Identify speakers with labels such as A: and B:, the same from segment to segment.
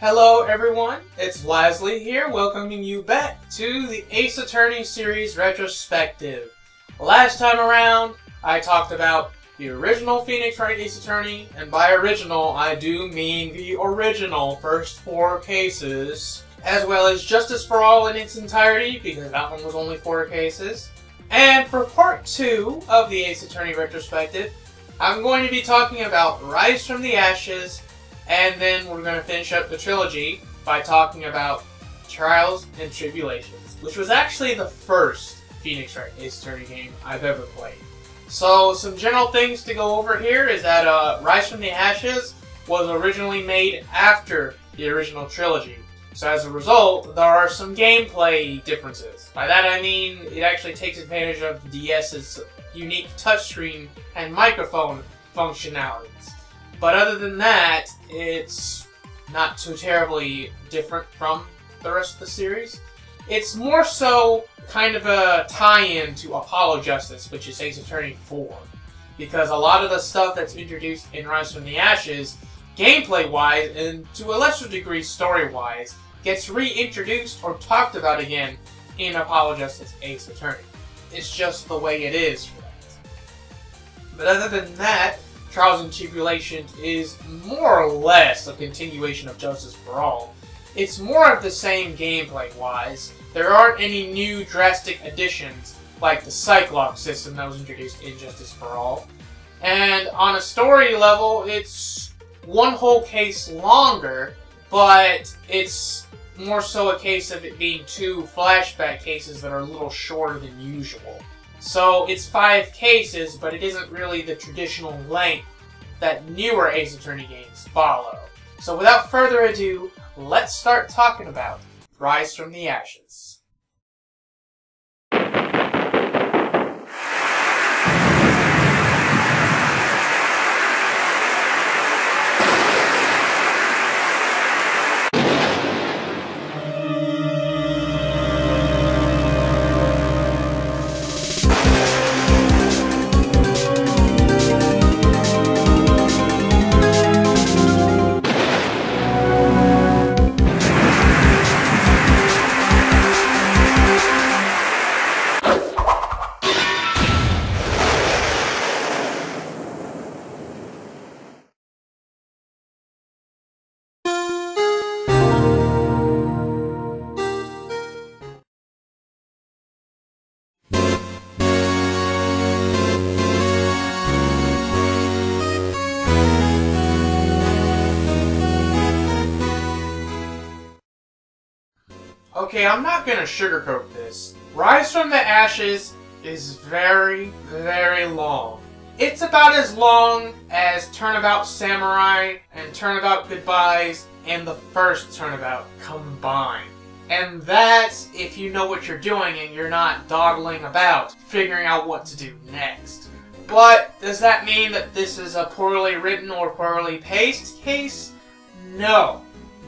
A: Hello everyone, it's Lasley here, welcoming you back to the Ace Attorney series retrospective. Last time around, I talked about the original Phoenix Wright Ace Attorney, and by original, I do mean the original first four cases, as well as Justice for All in its entirety, because that one was only four cases. And for part two of the Ace Attorney retrospective, I'm going to be talking about Rise from the Ashes and then we're going to finish up the trilogy by talking about Trials and Tribulations, which was actually the first Phoenix Wright Ace Attorney game I've ever played. So, some general things to go over here is that uh, Rise from the Ashes was originally made after the original trilogy. So as a result, there are some gameplay differences. By that I mean it actually takes advantage of the DS's unique touchscreen and microphone functionalities. But other than that, it's not too terribly different from the rest of the series. It's more so kind of a tie-in to Apollo Justice, which is Ace Attorney 4. Because a lot of the stuff that's introduced in Rise from the Ashes, gameplay-wise, and to a lesser degree story-wise, gets reintroduced or talked about again in Apollo Justice Ace Attorney. It's just the way it is. But other than that, Trials and Tribulations is more or less a continuation of Justice for All. It's more of the same gameplay-wise. There aren't any new drastic additions, like the Psyche-Lock system that was introduced in Justice for All. And on a story level, it's one whole case longer, but it's more so a case of it being two flashback cases that are a little shorter than usual. So it's five cases, but it isn't really the traditional length that newer Ace Attorney games follow. So without further ado, let's start talking about Rise from the Ashes. Okay, I'm not gonna sugarcoat this. Rise from the Ashes is very, very long. It's about as long as Turnabout Samurai and Turnabout Goodbyes and the first Turnabout combined. And that's if you know what you're doing and you're not dawdling about, figuring out what to do next. But does that mean that this is a poorly written or poorly paced case? No.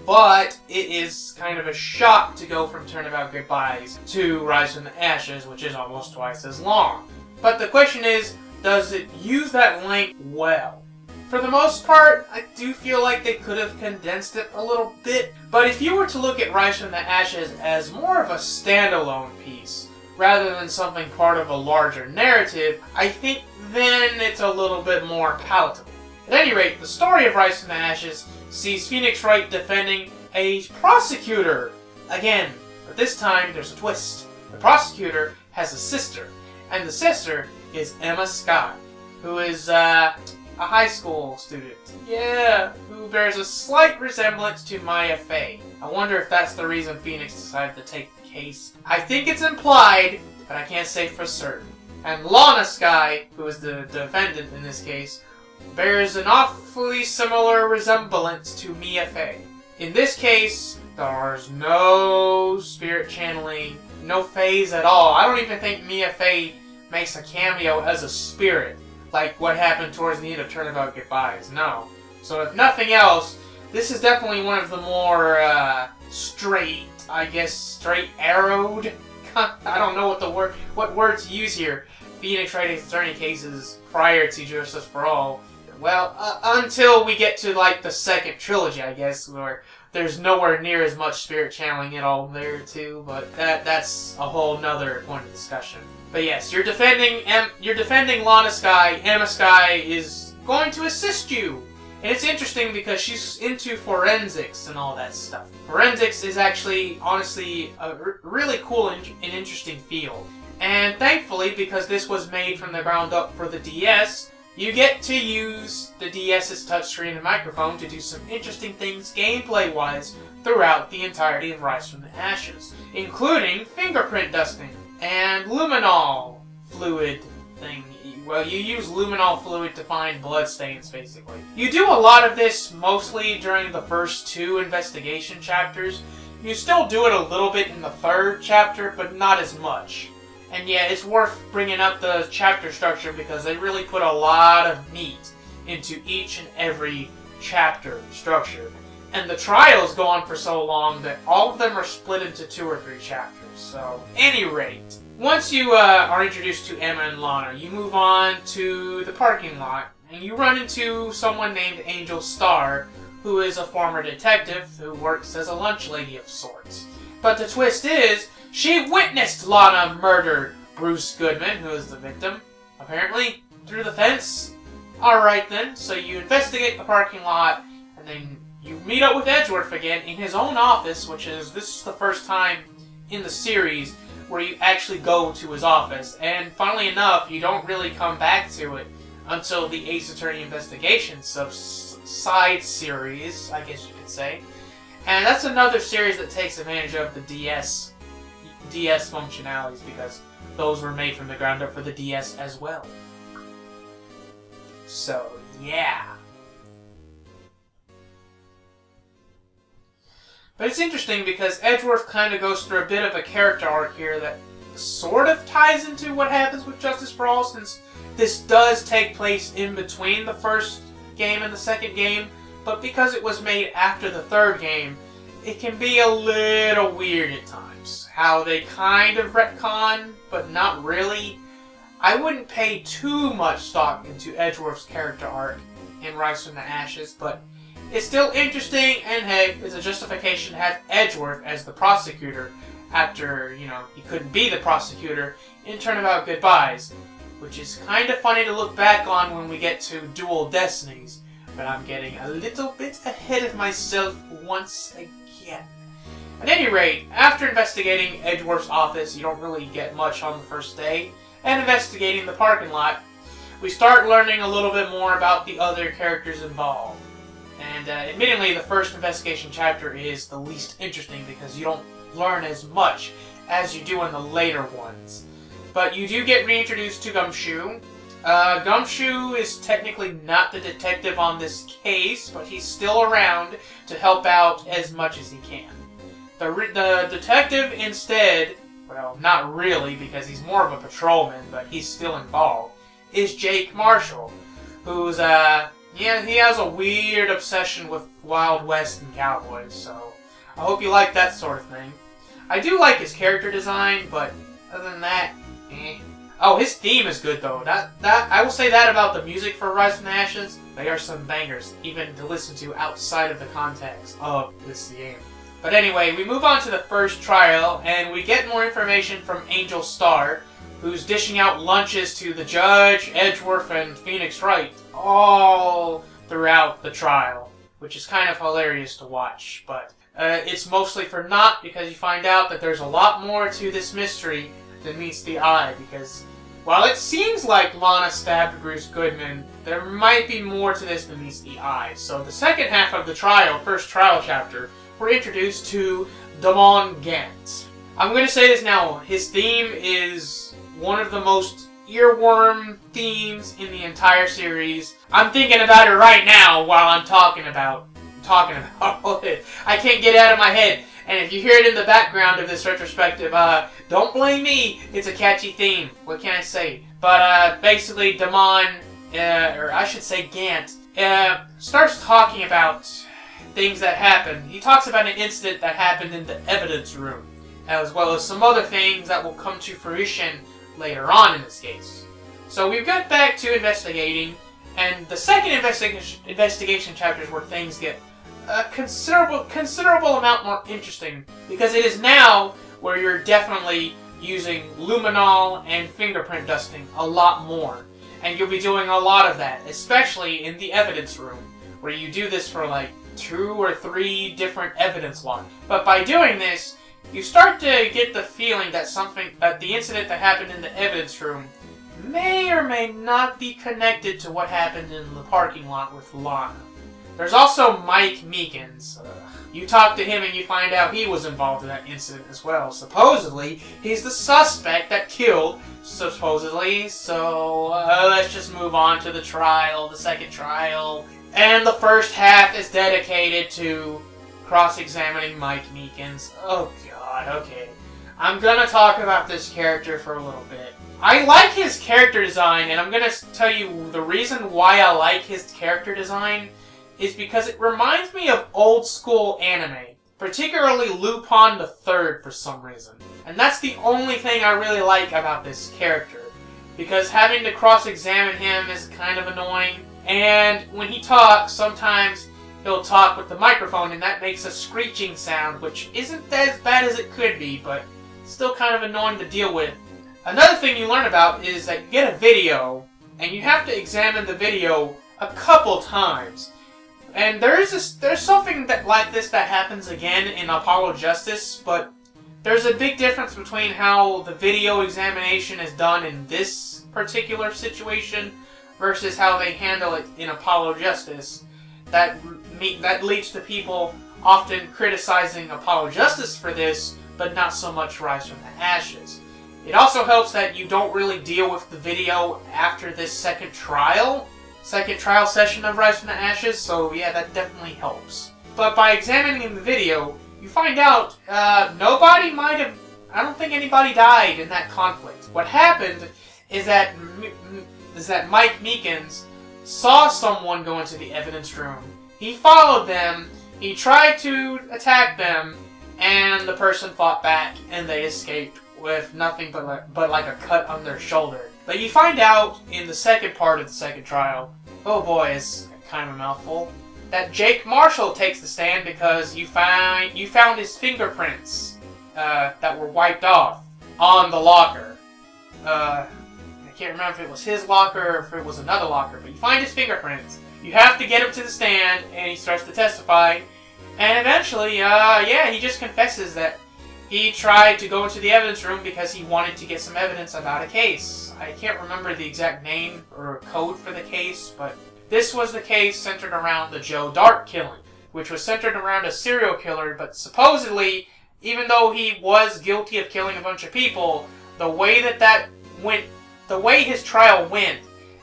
A: But it is kind of a shock to go from Turnabout Goodbyes to Rise from the Ashes, which is almost twice as long. But the question is, does it use that length well? For the most part, I do feel like they could have condensed it a little bit. But if you were to look at Rise from the Ashes as more of a standalone piece, rather than something part of a larger narrative, I think then it's a little bit more palatable. At any rate, the story of Rise from the Ashes sees Phoenix Wright defending a prosecutor again. But this time, there's a twist. The prosecutor has a sister, and the sister is Ema Skye, who is uh, a high school student. Yeah, who bears a slight resemblance to Maya Fey. I wonder if that's the reason Phoenix decided to take the case. I think it's implied, but I can't say for certain. And Lana Skye, who is the defendant in this case, bears an awfully similar resemblance to Mia Fey. In this case, there's no spirit channeling, no phase at all. I don't even think Mia Fey makes a cameo as a spirit, like what happened towards the end of Turnabout Goodbyes. No. So if nothing else, this is definitely one of the more uh, straight, I guess, straight arrowed. I don't know what the word, what word to use here. Phoenix Wright Attorney cases prior to Justice for All well, uh, until we get to like the second trilogy, I guess, where there's nowhere near as much spirit channeling at all there too, but that that's a whole nother point of discussion. But yes, you're defending em- you're defending Lana Skye. Ema Skye is going to assist you. And it's interesting because she's into forensics and all that stuff. Forensics is actually, honestly, a really cool and interesting field. And thankfully, because this was made from the ground up for the DS, you get to use the DS's touchscreen and microphone to do some interesting things gameplay-wise throughout the entirety of Rise from the Ashes, including fingerprint dusting and luminol fluid thing. Well, you use luminol fluid to find bloodstains, basically. You do a lot of this mostly during the first two investigation chapters. You still do it a little bit in the third chapter, but not as much. And yeah, it's worth bringing up the chapter structure because they really put a lot of meat into each and every chapter structure. And the trials go on for so long that all of them are split into two or three chapters. So, any rate, once you uh, are introduced to Ema and Lana, you move on to the parking lot, and you run into someone named Angel Starr, who is a former detective who works as a lunch lady of sorts. But the twist is, she witnessed Lana murder Bruce Goodman, who is the victim, apparently, through the fence. Alright then, so you investigate the parking lot, and then you meet up with Edgeworth again in his own office, which is, this is the first time in the series where you actually go to his office. And funnily enough, you don't really come back to it until the Ace Attorney Investigation sub side series, I guess you could say. And that's another series that takes advantage of the DS DS functionalities because those were made from the ground up for the DS as well. So, yeah. But it's interesting because Edgeworth kind of goes through a bit of a character arc here that sort of ties into what happens with Justice for All since this does take place in between the first game and the second game, but because it was made after the third game, it can be a little weird at times. How they kind of retcon, but not really. I wouldn't pay too much stock into Edgeworth's character arc in Rise from the Ashes, but it's still interesting, and hey, it's a justification to have Edgeworth as the prosecutor after, you know, he couldn't be the prosecutor in Turnabout Goodbyes, which is kind of funny to look back on when we get to Dual Destinies, but I'm getting a little bit ahead of myself once again. At any rate, after investigating Edgeworth's office, you don't really get much on the first day, and investigating the parking lot, we start learning a little bit more about the other characters involved. And uh, admittedly, the first investigation chapter is the least interesting because you don't learn as much as you do in the later ones. But you do get reintroduced to Gumshoe. Uh, Gumshoe is technically not the detective on this case, but he's still around to help out as much as he can. The, the detective instead, well, not really because he's more of a patrolman, but he's still involved, is Jake Marshall, who's, uh, yeah, he has a weird obsession with Wild West and cowboys, so I hope you like that sort of thing. I do like his character design, but other than that, eh. Oh, his theme is good though. That that I will say that about the music for Rise from the Ashes. They are some bangers, even to listen to outside of the context of this game. But anyway, we move on to the first trial, and we get more information from Angel Starr, who's dishing out lunches to the judge, Edgeworth, and Phoenix Wright all throughout the trial, which is kind of hilarious to watch. But uh, it's mostly for naught because you find out that there's a lot more to this mystery than meets the eye. Because while it seems like Lana stabbed Bruce Goodman, there might be more to this than meets the eye. So the second half of the trial, first trial chapter, we're introduced to Damon Gant. I'm going to say this now. His theme is one of the most earworm themes in the entire series. I'm thinking about it right now while I'm talking about talking about it. I can't get it out of my head. And if you hear it in the background of this retrospective, uh, don't blame me. It's a catchy theme. What can I say? But uh, basically, Damon, uh, or I should say Gant, uh, starts talking about things that happened. He talks about an incident that happened in the evidence room, as well as some other things that will come to fruition later on in this case. So we've got back to investigating, and the second investigation investigation chapter is where things get a considerable considerable amount more interesting because it is now where you're definitely using luminol and fingerprint dusting a lot more. And you'll be doing a lot of that, especially in the evidence room, where you do this for like two or three different evidence logs. But by doing this, you start to get the feeling that something, that the incident that happened in the evidence room may or may not be connected to what happened in the parking lot with Lana. There's also Mike Meekins. You talk to him and you find out he was involved in that incident as well. Supposedly, he's the suspect that killed, supposedly, so uh, let's just move on to the trial, the second trial. And the first half is dedicated to cross-examining Mike Meekins. Oh god, okay. I'm gonna talk about this character for a little bit. I like his character design, and I'm gonna tell you the reason why I like his character design is because it reminds me of old school anime, particularly Lupin the Third for some reason. And that's the only thing I really like about this character, because having to cross-examine him is kind of annoying, and when he talks, sometimes he'll talk with the microphone and that makes a screeching sound, which isn't as bad as it could be, but still kind of annoying to deal with. Another thing you learn about is that you get a video, and you have to examine the video a couple times. And there's this, there's something that like this that happens again in Apollo Justice, but there's a big difference between how the video examination is done in this particular situation versus how they handle it in Apollo Justice. That that leads to people often criticizing Apollo Justice for this, but not so much Rise from the Ashes. It also helps that you don't really deal with the video after this second trial, second trial session of Rise from the Ashes, so yeah, that definitely helps. But by examining the video, you find out uh, nobody might have. I don't think anybody died in that conflict. What happened is that is that Mike Meekins saw someone go into the evidence room. He followed them. He tried to attack them, and the person fought back, and they escaped with nothing but like, but like a cut on their shoulder. But you find out in the second part of the second trial, oh boy, it's kind of a mouthful, that Jake Marshall takes the stand because you find you found his fingerprints uh, that were wiped off on the locker. Uh, I can't remember if it was his locker or if it was another locker, but you find his fingerprints. You have to get him to the stand, and he starts to testify. And eventually, uh, yeah, he just confesses that he tried to go into the evidence room because he wanted to get some evidence about a case. I can't remember the exact name or code for the case, but this was the case centered around the Joe Darke killing, which was centered around a serial killer, but supposedly, even though he was guilty of killing a bunch of people, the way that that went, the way his trial went,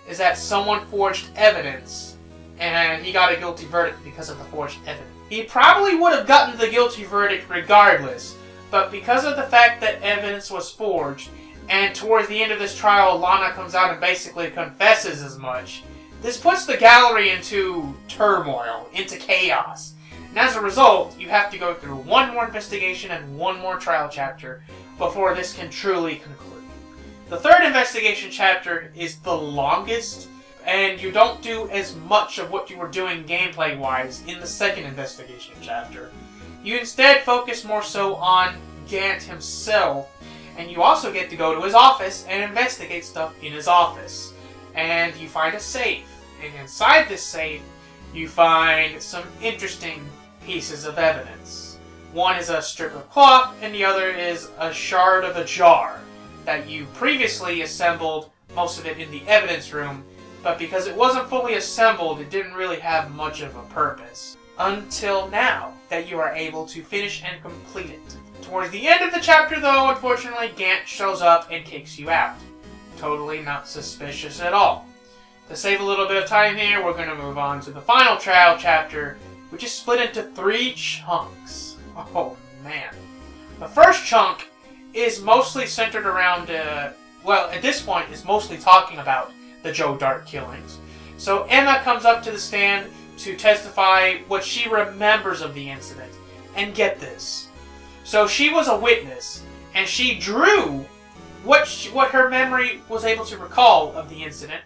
A: is that someone forged evidence, and he got a guilty verdict because of the forged evidence. He probably would have gotten the guilty verdict regardless, but because of the fact that evidence was forged, and towards the end of this trial, Lana comes out and basically confesses as much, this puts the gallery into turmoil, into chaos. And as a result, you have to go through one more investigation and one more trial chapter before this can truly conclude. The third investigation chapter is the longest, and you don't do as much of what you were doing gameplay-wise in the second investigation chapter. You instead focus more so on Gant himself, and you also get to go to his office and investigate stuff in his office. And you find a safe, and inside this safe, you find some interesting pieces of evidence. One is a strip of cloth, and the other is a shard of a jar that you previously assembled most of it in the evidence room, but because it wasn't fully assembled, it didn't really have much of a purpose until now that you are able to finish and complete it. Towards the end of the chapter, though, unfortunately, Gant shows up and kicks you out. Totally not suspicious at all. To save a little bit of time here, we're going to move on to the final trial chapter, which is split into three chunks. Oh, man. The first chunk is mostly centered around, uh, well, at this point, is mostly talking about the Joe Darke killings. So Ema comes up to the stand to testify what she remembers of the incident. And get this. So she was a witness, and she drew what she, what her memory was able to recall of the incident.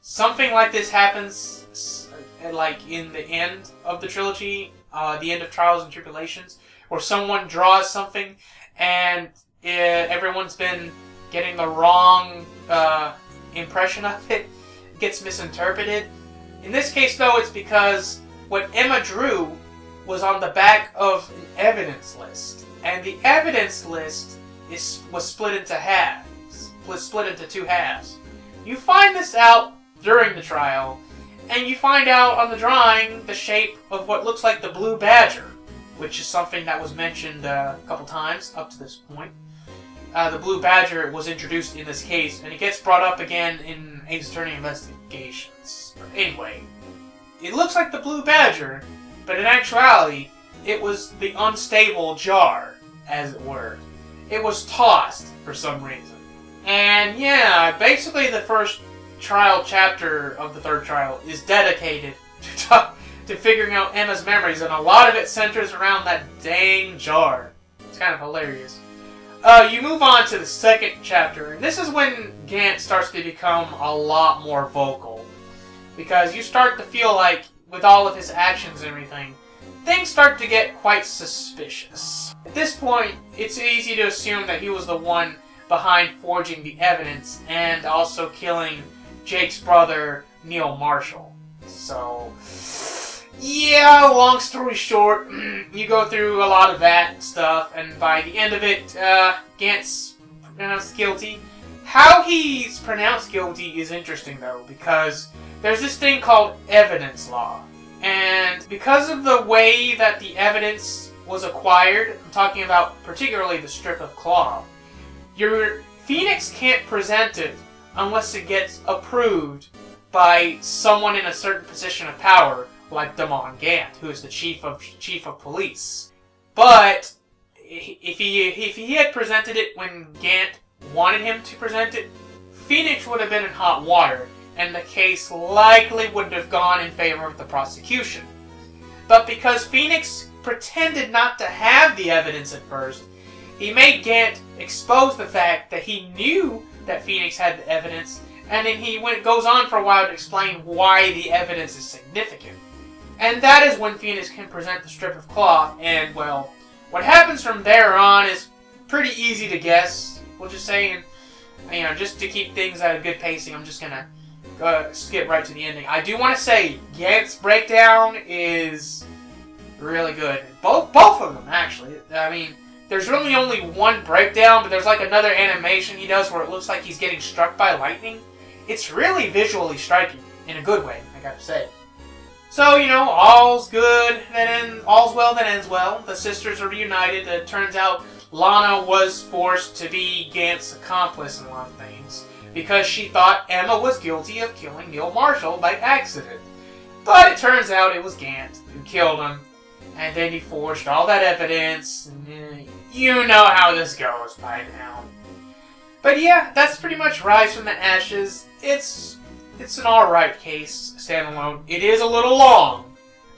A: Something like this happens, uh, like in the end of the trilogy, uh, the end of Trials and Tribulations, where someone draws something and it, everyone's been getting the wrong uh, impression of it, it gets misinterpreted. In this case, though, it's because what Ema drew was on the back of an evidence list, and the evidence list is was split into halves, was split into two halves. You find this out during the trial, and you find out on the drawing the shape of what looks like the blue badger, which is something that was mentioned uh, a couple times up to this point. Uh, the blue badger was introduced in this case, and it gets brought up again in Ace Attorney investigations. Anyway, it looks like the blue badger, but in actuality, it was the unstable jar, as it were. It was tossed for some reason. And yeah, basically the first trial chapter of the third trial is dedicated to, to figuring out Ema's memories, and a lot of it centers around that dang jar. It's kind of hilarious. Uh, you move on to the second chapter, and this is when Gant starts to become a lot more vocal. Because you start to feel like, with all of his actions and everything, things start to get quite suspicious. At this point, it's easy to assume that he was the one behind forging the evidence and also killing Jake's brother, Neil Marshall. So, yeah, long story short, you go through a lot of that stuff, and by the end of it, uh, Gant's pronounced guilty. How he's pronounced guilty is interesting, though, because there's this thing called evidence law. And because of the way that the evidence was acquired, I'm talking about particularly the strip of cloth, your Phoenix can't present it unless it gets approved by someone in a certain position of power, like Damon Gant, who is the chief of chief of police. But if he if he had presented it when Gant wanted him to present it, Phoenix would have been in hot water, and the case likely would have gone in favor of the prosecution. But because Phoenix pretended not to have the evidence at first, he made Gant expose the fact that he knew that Phoenix had the evidence, and then he went goes on for a while to explain why the evidence is significant. And that is when Phoenix can present the strip of cloth, and well, what happens from there on is pretty easy to guess. We'll just say, and you know, just to keep things at a good pacing, I'm just gonna uh, skip right to the ending. I do want to say Gant's breakdown is really good. Both both of them actually. I mean, there's really only one breakdown, but there's like another animation he does where it looks like he's getting struck by lightning. It's really visually striking in a good way, I gotta say. So, you know, all's good, and all's well that ends well. The sisters are reunited. It turns out Lana was forced to be Gant's accomplice in a lot of things because she thought Ema was guilty of killing Neil Marshall by accident. But it turns out it was Gant who killed him, and then he forged all that evidence. Uh, you know how this goes by now. But yeah, that's pretty much Rise from the Ashes. It's it's an alright case, standalone. It is a little long.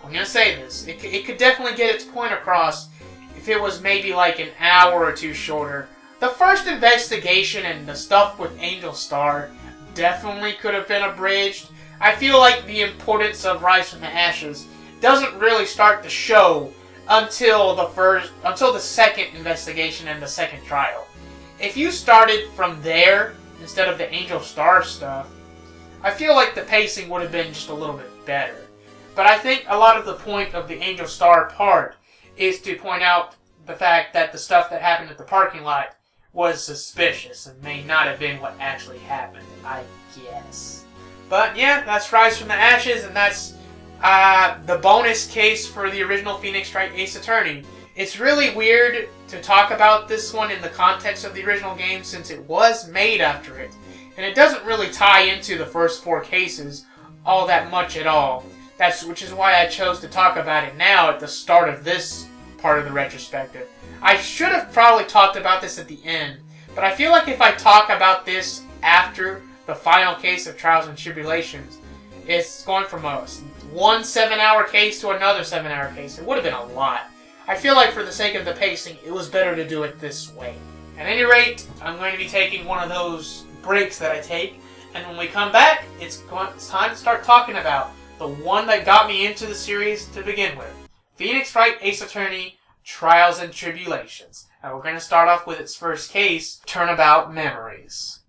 A: I'm gonna say this. It, it could definitely get its point across if it was maybe like an hour or two shorter. The first investigation and the stuff with Angel Starr definitely could have been abridged. I feel like the importance of Rise from the Ashes doesn't really start to show until the first until the second investigation and the second trial. If you started from there instead of the Angel Starr stuff, I feel like the pacing would have been just a little bit better. But I think a lot of the point of the Angel Starr part is to point out the fact that the stuff that happened at the parking lot was suspicious and may not have been what actually happened, I guess. But yeah, that's Rise from the Ashes, and that's uh, the bonus case for the original Phoenix Wright Ace Attorney. It's really weird to talk about this one in the context of the original game since it was made after it and it doesn't really tie into the first four cases all that much at all. That's which is why I chose to talk about it now at the start of this part of the retrospective. I should have probably talked about this at the end, but I feel like if I talk about this after the final case of Trials and Tribulations, it's going from a one seven-hour case to another seven-hour case. It would have been a lot. I feel like for the sake of the pacing, it was better to do it this way. At any rate, I'm going to be taking one of those breaks that I take. And when we come back, it's, it's time to start talking about the one that got me into the series to begin with Phoenix Wright Ace Attorney Trials and Tribulations. And we're going to start off with its first case, Turnabout Memories.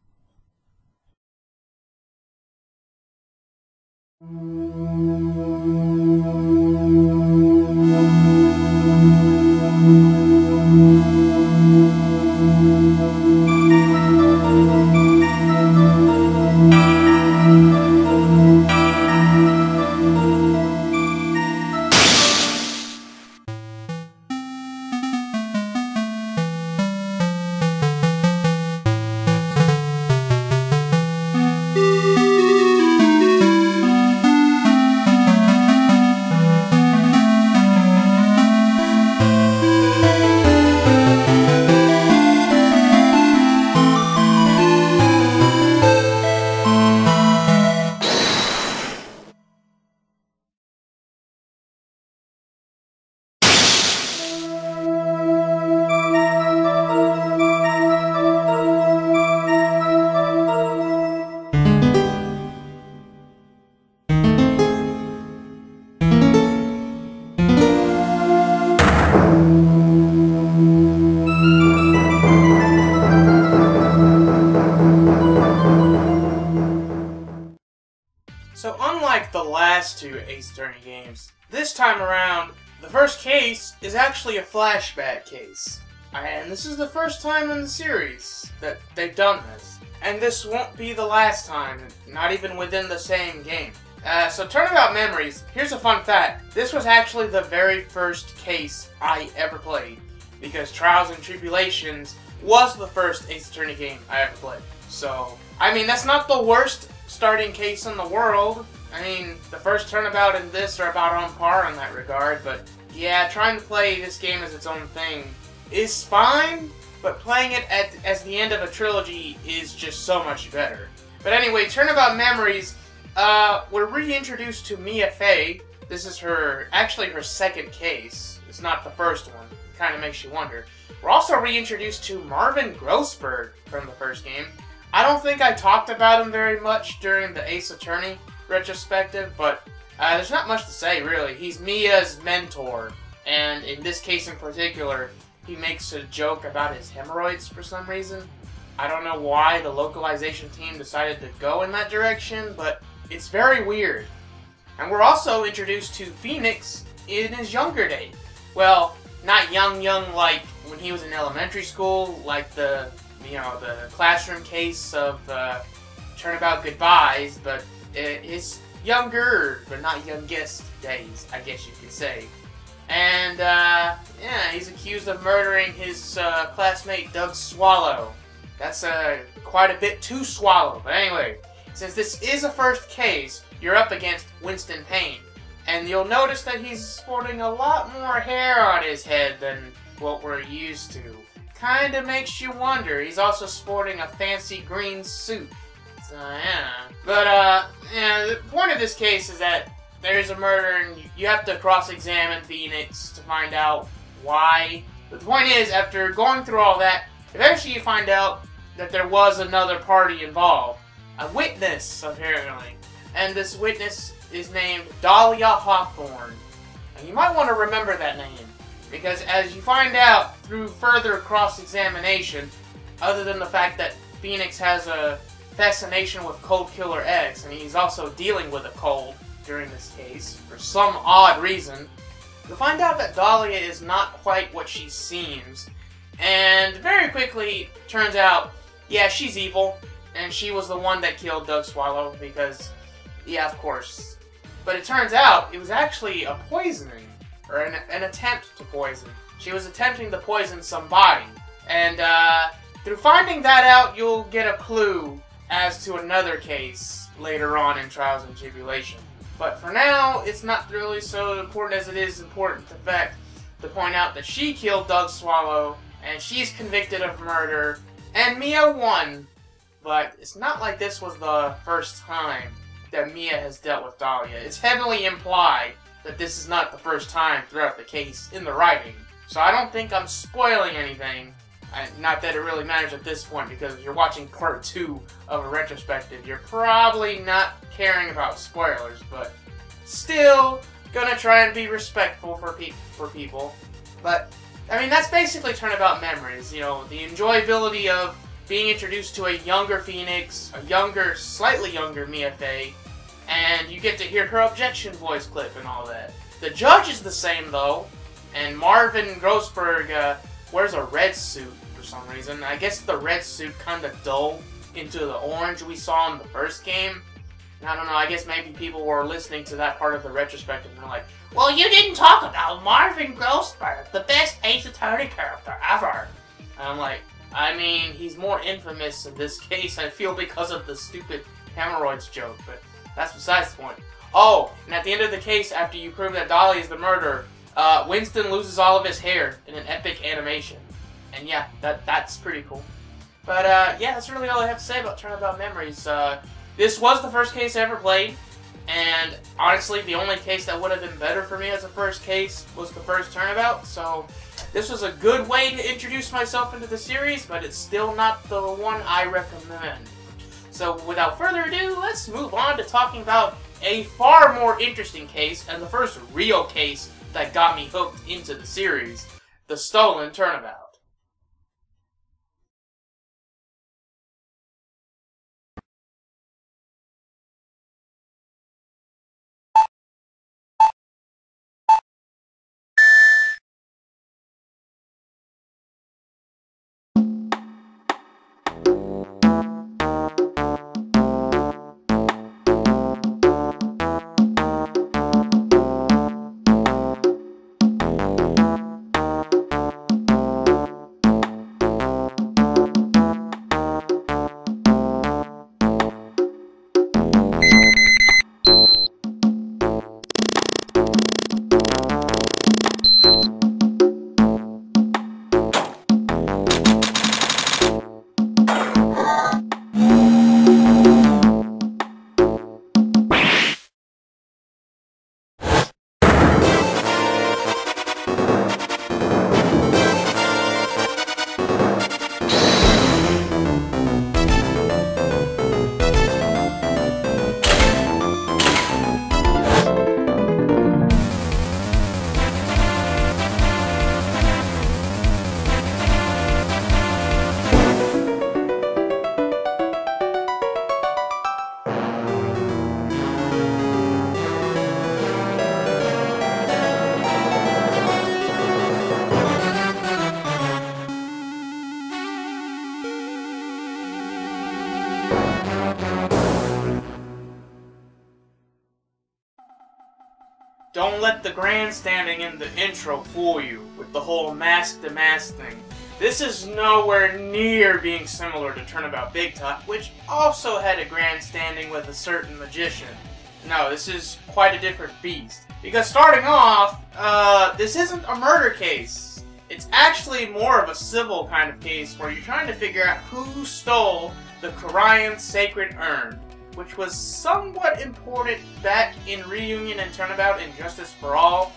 A: Case is actually a flashback case. And this is the first time in the series that they've done this. And this won't be the last time, not even within the same game. Uh, so Turnabout Memories, here's a fun fact. This was actually the very first case I ever played. Because Trials and Tribulations was the first Ace Attorney game I ever played. So, I mean, that's not the worst starting case in the world. I mean, the first turnabout and this are about on par in that regard, but yeah, trying to play this game as its own thing is fine, but playing it at, as the end of a trilogy is just so much better. But anyway, Turnabout Memories, uh, we're reintroduced to Mia Fey. This is her, actually her second case. It's not the first one. It kind of makes you wonder. We're also reintroduced to Marvin Grossberg from the first game. I don't think I talked about him very much during the Ace Attorney retrospective, but uh, there's not much to say, really. He's Mia's mentor, and in this case in particular, he makes a joke about his hemorrhoids for some reason. I don't know why the localization team decided to go in that direction, but it's very weird. And we're also introduced to Phoenix in his younger days. Well, not young, young like when he was in elementary school, like the you know the classroom case of uh, Turnabout Goodbyes, but his younger, but not youngest days, I guess you could say. And uh, yeah, he's accused of murdering his uh, classmate Doug Swallow. That's uh, quite a bit to swallow. But anyway, since this is a first case, you're up against Winston Payne. And you'll notice that he's sporting a lot more hair on his head than what we're used to. Kinda makes you wonder. He's also sporting a fancy green suit. So, yeah. But, uh, yeah, the point of this case is that there's a murder and you have to cross-examine Phoenix to find out why. But the point is, after going through all that, eventually you find out that there was another party involved. A witness, apparently. And this witness is named Dahlia Hawthorne. And you might want to remember that name. Because as you find out through further cross-examination, other than the fact that Phoenix has a fascination with Cold Killer X, and he's also dealing with a cold during this case, for some odd reason, you'll find out that Dahlia is not quite what she seems. And very quickly, turns out, yeah, she's evil, and she was the one that killed Doug Swallow, because, yeah, of course. But it turns out, it was actually a poisoning or an, an attempt to poison. She was attempting to poison somebody. And uh, through finding that out, you'll get a clue as to another case later on in Trials and Tribulation. But for now, it's not really so important as it is important to fact to point out that she killed Doug Swallow, and she's convicted of murder, and Mia won. But it's not like this was the first time that Mia has dealt with Dahlia. It's heavily implied that this is not the first time throughout the case in the writing. So I don't think I'm spoiling anything. Not that it really matters at this point, because if you're watching part two of a retrospective, you're probably not caring about spoilers, but still, gonna try and be respectful for pe- for people. But I mean, that's basically Turnabout Memories. You know, the enjoyability of being introduced to a younger Phoenix, a younger, slightly younger Mia Fey, and you get to hear her objection voice clip and all that. The judge is the same though, and Marvin Grossberg uh, wears a red suit some reason. I guess the red suit kind of dull into the orange we saw in the first game. I don't know, I guess maybe people were listening to that part of the retrospective and they're like, Well, you didn't talk about Marvin Grossberg, the best Ace Attorney character ever. And I'm like, I mean, he's more infamous in this case, I feel, because of the stupid hemorrhoids joke, but that's besides the point. Oh, and at the end of the case, after you prove that Dahlia is the murderer, uh, Winston loses all of his hair in an epic animation. And yeah, that that's pretty cool. But uh, yeah, that's really all I have to say about Turnabout Memories. Uh, this was the first case I ever played, and honestly, the only case that would have been better for me as a first case was the first Turnabout, so this was a good way to introduce myself into the series, but it's still not the one I recommend. So without further ado, let's move on to talking about a far more interesting case, and the first real case that got me hooked into the series, the Stolen Turnabout. The grandstanding in the intro fool you with the whole mask to mask thing. This is nowhere near being similar to Turnabout Big Top, which also had a grandstanding with a certain magician. No, this is quite a different beast. Because starting off, uh, this isn't a murder case. It's actually more of a civil kind of case where you're trying to figure out who stole the Kurain Sacred Urn which was somewhat important back in Reunion and Turnabout and Justice for All,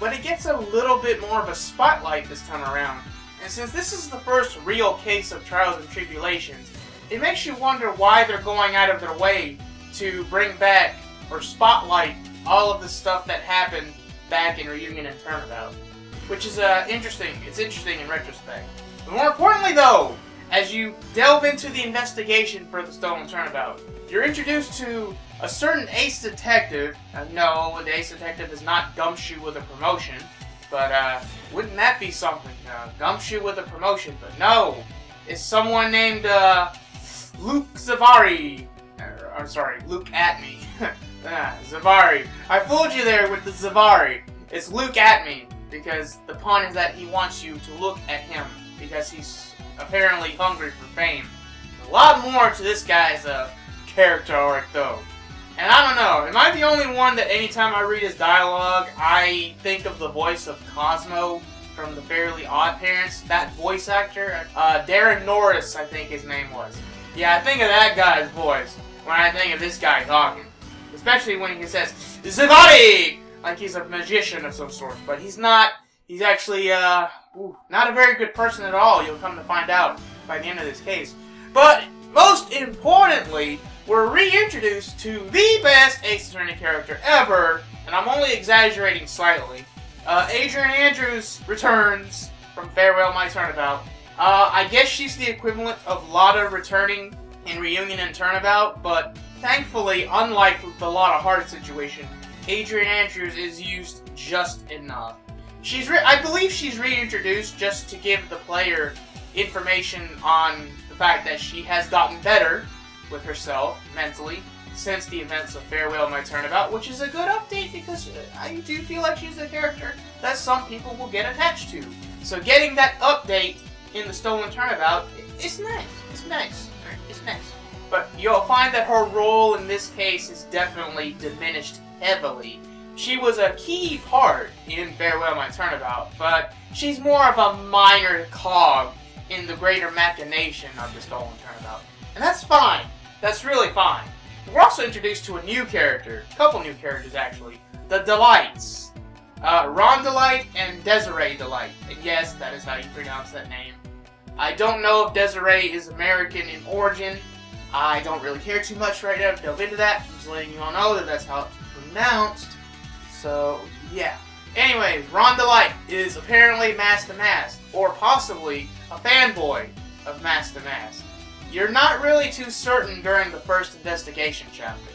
A: but it gets a little bit more of a spotlight this time around. And since this is the first real case of Trials and Tribulations, it makes you wonder why they're going out of their way to bring back or spotlight all of the stuff that happened back in Reunion and Turnabout. Which is uh, interesting. It's interesting in retrospect. But more importantly, though, as you delve into the investigation for the Stolen Turnabout, you're introduced to a certain ace detective. Uh, no, the ace detective is not Gumshoe with a promotion, but uh, wouldn't that be something? Uh, Gumshoe with a promotion, but no, it's someone named uh, Luke Zvarri. Uh, I'm sorry, Luke Atmey. ah, Zvarri. I fooled you there with the Zvarri. It's Luke Atmey because the pun is that he wants you to look at him because he's apparently hungry for fame. A lot more to this guy's uh, character arc, though. And I don't know, am I the only one that anytime I read his dialogue, I think of the voice of Cosmo from the Fairly Odd Parents? That voice actor? Uh, Daran Norris, I think his name was. Yeah, I think of that guy's voice when I think of this guy talking. Especially when he says, Zvarri! Like he's a magician of some sort. But he's not. He's actually, uh, ooh, not a very good person at all, you'll come to find out by the end of this case. But, most importantly, we're reintroduced to the best Ace Attorney character ever, and I'm only exaggerating slightly, uh, Adrian Andrews returns from Farewell My Turnabout. Uh, I guess she's the equivalent of Lotta returning in Reunion and Turnabout, but thankfully, unlike the Lotta Hart situation, Adrian Andrews is used just enough. She's I believe she's reintroduced just to give the player information on the fact that she has gotten better with herself mentally since the events of Farewell My Turnabout, which is a good update because I do feel like she's a character that some people will get attached to. So getting that update in the Stolen Turnabout is nice. It's nice. It's nice. But you'll find that her role in this case is definitely diminished heavily. She was a key part in Farewell My Turnabout, but she's more of a minor cog in the greater machination of the Stolen Turnabout. And that's fine. That's really fine. We're also introduced to a new character, a couple new characters actually, the Delights. Uh, Ron Delight and Desiree Delight. And yes, that is how you pronounce that name. I don't know if Desiree is American in origin. I don't really care too much right now to delve into that. I'm just letting you all know that that's how it's pronounced. So, yeah. Anyways, Ron Delight is apparently Master Mask, or possibly a fanboy of Master Mask. You're not really too certain during the first investigation chapter.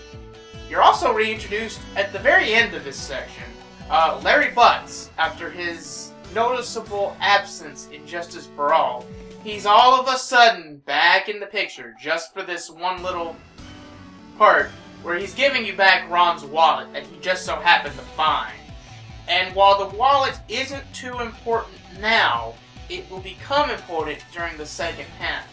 A: You're also reintroduced at the very end of this section. Uh, Larry Butts, after his noticeable absence in Justice for All, he's all of a sudden back in the picture just for this one little part where he's giving you back Ron's wallet that he just so happened to find. And while the wallet isn't too important now, it will become important during the second half.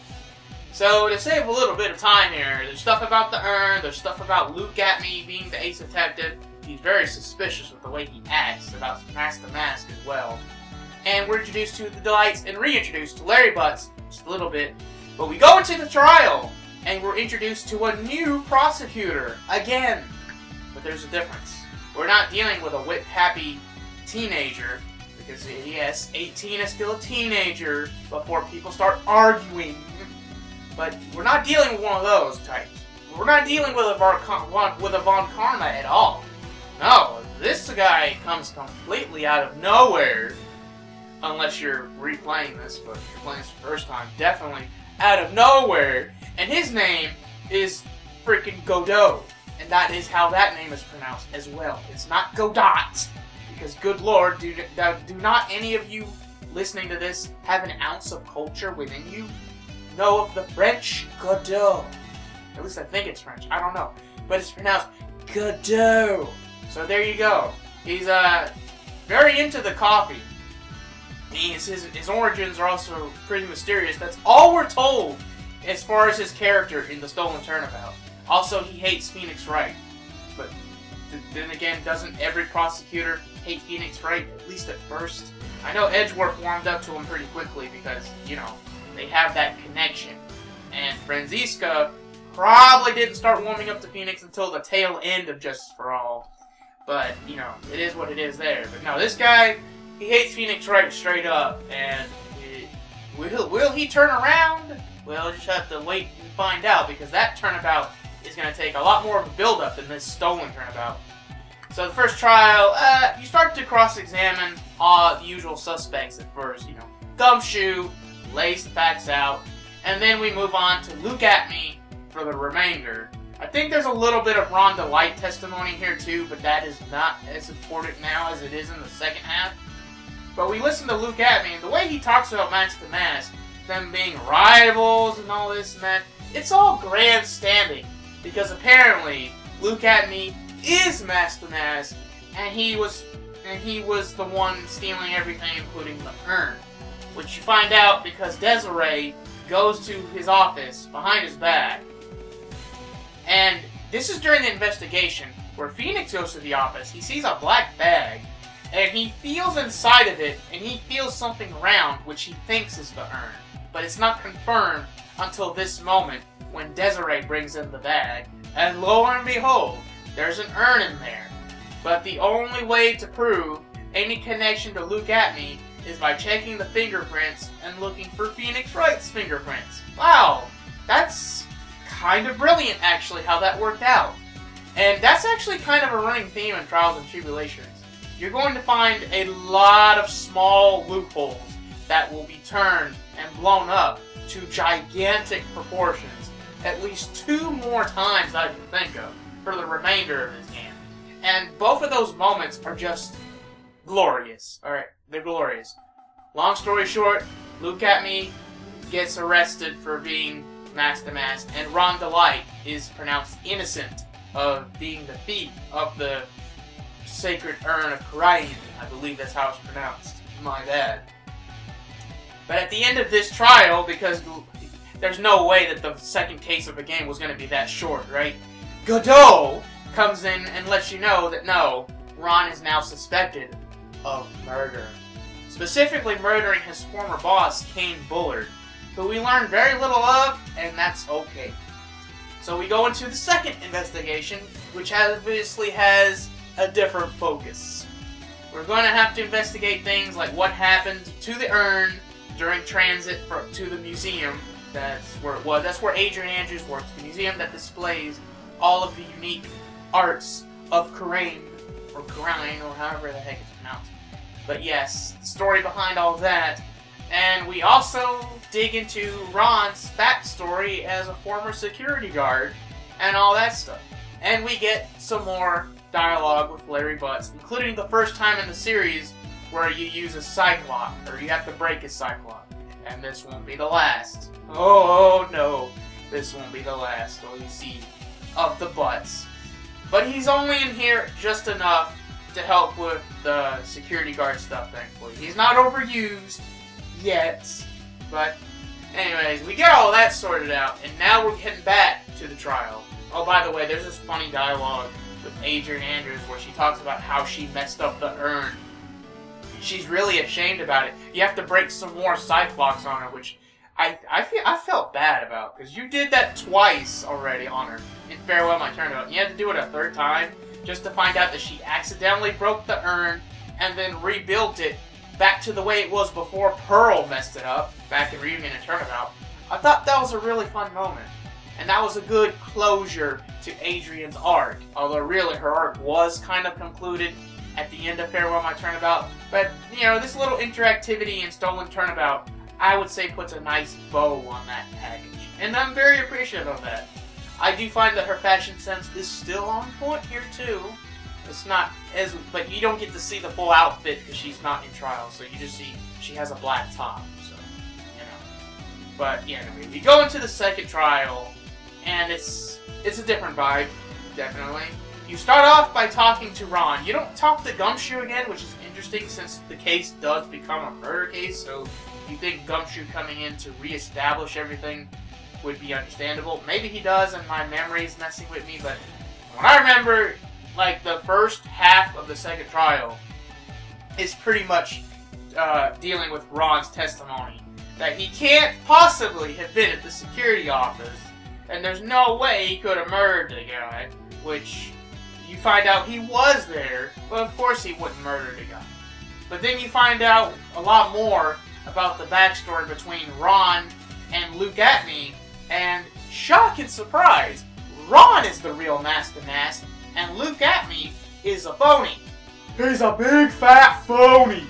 A: So to save a little bit of time here, there's stuff about the urn, there's stuff about Luke Atmey being the ace detective. He's very suspicious with the way he acts about Mask☆DeMasque as well. And we're introduced to the Delights and reintroduced to Larry Butts, just a little bit. But we go into the trial, and we're introduced to a new prosecutor again. But there's a difference. We're not dealing with a whip-happy teenager, because yes, 18 is still a teenager before people start arguing. But we're not dealing with one of those types. We're not dealing with a, Var with a Von Karma at all. No, this guy comes completely out of nowhere. Unless you're replaying this, but if you're playing this the first time, definitely out of nowhere. And his name is freaking Godot. And that is how that name is pronounced as well. It's not Godot. Because good lord, do, do not any of you listening to this have an ounce of culture within you? Know of the French Godot. At least I think it's French. I don't know. But it's pronounced Godot. So there you go. He's uh very into the coffee. He's, his, his origins are also pretty mysterious. That's all we're told as far as his character in the Stolen Turnabout. Also, he hates Phoenix Wright. But th then again, doesn't every prosecutor hate Phoenix Wright, at least at first? I know Edgeworth warmed up to him pretty quickly because, you know, they have that connection. And Franziska probably didn't start warming up to Phoenix until the tail end of Justice for All. But, you know, it is what it is there. But no, this guy, he hates Phoenix right straight up. And it, will, will he turn around? We'll just have to wait and find out because that turnabout is going to take a lot more of a build-up than this stolen turnabout. So the first trial, uh, you start to cross-examine all the usual suspects at first. You know, Gumshoe, lays facts out, and then we move on to Luke Atmey for the remainder. I think there's a little bit of Ron Delight testimony here too, but that is not as important now as it is in the second half. But we listen to Luke and the way he talks about Mask☆DeMasque, them being rivals and all this and that, it's all grandstanding. Because apparently, Luke Atmey is Mask☆DeMasque, and he was and he was the one stealing everything, including the urn. Which you find out because Desiree goes to his office behind his back. And this is during the investigation where Phoenix goes to the office. He sees a black bag and he feels inside of it and he feels something round which he thinks is the urn. But it's not confirmed until this moment when Desiree brings in the bag. And lo and behold, there's an urn in there. But the only way to prove any connection to Luke Atmey is by checking the fingerprints and looking for Phoenix Wright's fingerprints. Wow, that's kind of brilliant actually how that worked out. And that's actually kind of a running theme in Trials and Tribulations. You're going to find a lot of small loopholes that will be turned and blown up to gigantic proportions at least two more times I can think of for the remainder of this game. And both of those moments are just glorious. Alright, they're glorious. Long story short, Luke Atmey gets arrested for being Master Mask, and Ron Delight is pronounced innocent of being the thief of the sacred urn of Kurain. I believe that's how it's pronounced. My bad. But at the end of this trial, because there's no way that the second case of the game was going to be that short, right? Godot comes in and lets you know that no, Ron is now suspected of murder. Specifically murdering his former boss, Kane Bullard, who we learn very little of, and that's okay. So we go into the second investigation, which obviously has a different focus. We're going to have to investigate things like what happened to the urn during transit for, to the museum. That's where it was. That's where Adrian Andrews works. The museum that displays all of the unique arts of Kurain, or Kurain, or however the heck it's. But yes, the story behind all that. And we also dig into Ron's backstory as a former security guard and all that stuff. And we get some more dialogue with Larry Butts, including the first time in the series where you use a Psyche-Lock, or you have to break a Psyche-Lock. And this won't be the last. Oh, oh no, this won't be the last we see of the Butts. But he's only in here just enough to help with the security guard stuff, thankfully. He's not overused yet, but anyways, we get all that sorted out, and now we're heading back to the trial. Oh, by the way, there's this funny dialogue with Adrian Andrews where she talks about how she messed up the urn. She's really ashamed about it. You have to break some more Psyche-Locks on her, which I I feel I felt bad about because you did that twice already on her in Farewell My Turnabout. You had to do it a third time just to find out that she accidentally broke the urn and then rebuilt it back to the way it was before Pearl messed it up back in Reunion and Turnabout. I thought that was a really fun moment. And that was a good closure to Adrian's arc. Although really her arc was kind of concluded at the end of Farewell My Turnabout. But, you know, this little interactivity in Stolen Turnabout, I would say puts a nice bow on that package. And I'm very appreciative of that. I do find that her fashion sense is still on point here too. It's not as, but you don't get to see the full outfit because she's not in trial, so you just see she has a black top, so, you know. But, yeah, anyway, we go into the second trial, and it's, it's a different vibe, definitely. You start off by talking to Ron. You don't talk to Gumshoe again, which is interesting since the case does become a murder case, so you think Gumshoe coming in to reestablish everything would be understandable. Maybe he does, and my memory's messing with me, but when I remember, like, the first half of the second trial is pretty much uh, dealing with Ron's testimony. That he can't possibly have been at the security office, and there's no way he could have murdered the guy, which you find out he was there, but of course he wouldn't murder the guy. But then you find out a lot more about the backstory between Ron and Luke Atmey, and shock and surprise, Ron is the real Master Mask, and Luke Atmey is a phony. He's a big fat phony.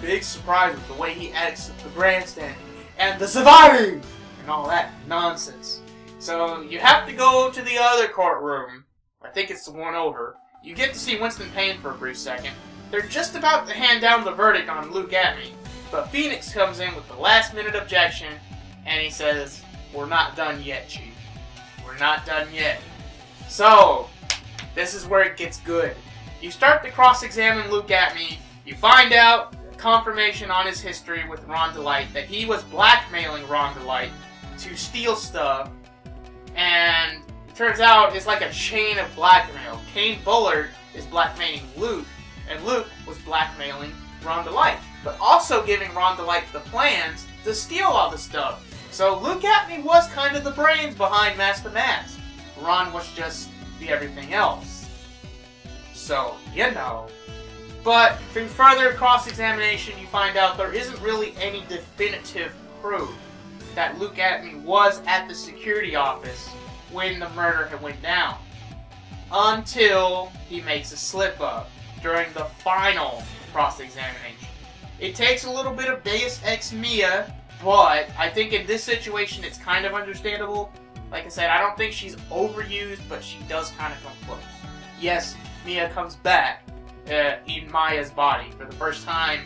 A: Big surprise with the way he acts at the grandstand and the surviving and all that nonsense. So you have to go to the other courtroom. I think it's the one over. You get to see Winston Payne for a brief second. They're just about to hand down the verdict on Luke Atmey, but Phoenix comes in with the last minute objection and he says, We're not done yet, Chief. We're not done yet. So, this is where it gets good. You start to cross-examine Luke Atmey. You find out confirmation on his history with Ron Delight that he was blackmailing Ron Delight to steal stuff. And turns out it's like a chain of blackmail. Kane Bullard is blackmailing Luke, and Luke was blackmailing Ron Delight, but also giving Ron Delight the plans to steal all the stuff. So Luke Atmey was kind of the brains behind Master Mask. Ron was just the everything else. So, you know. But through further cross-examination, you find out there isn't really any definitive proof that Luke Atmey was at the security office when the murder had went down. until he makes a slip up during the final cross examination. It takes a little bit of Deus Ex Mia, but I think in this situation it's kind of understandable. Like I said, I don't think she's overused, but she does kind of come close. Yes, Mia comes back uh, in Maya's body for the first time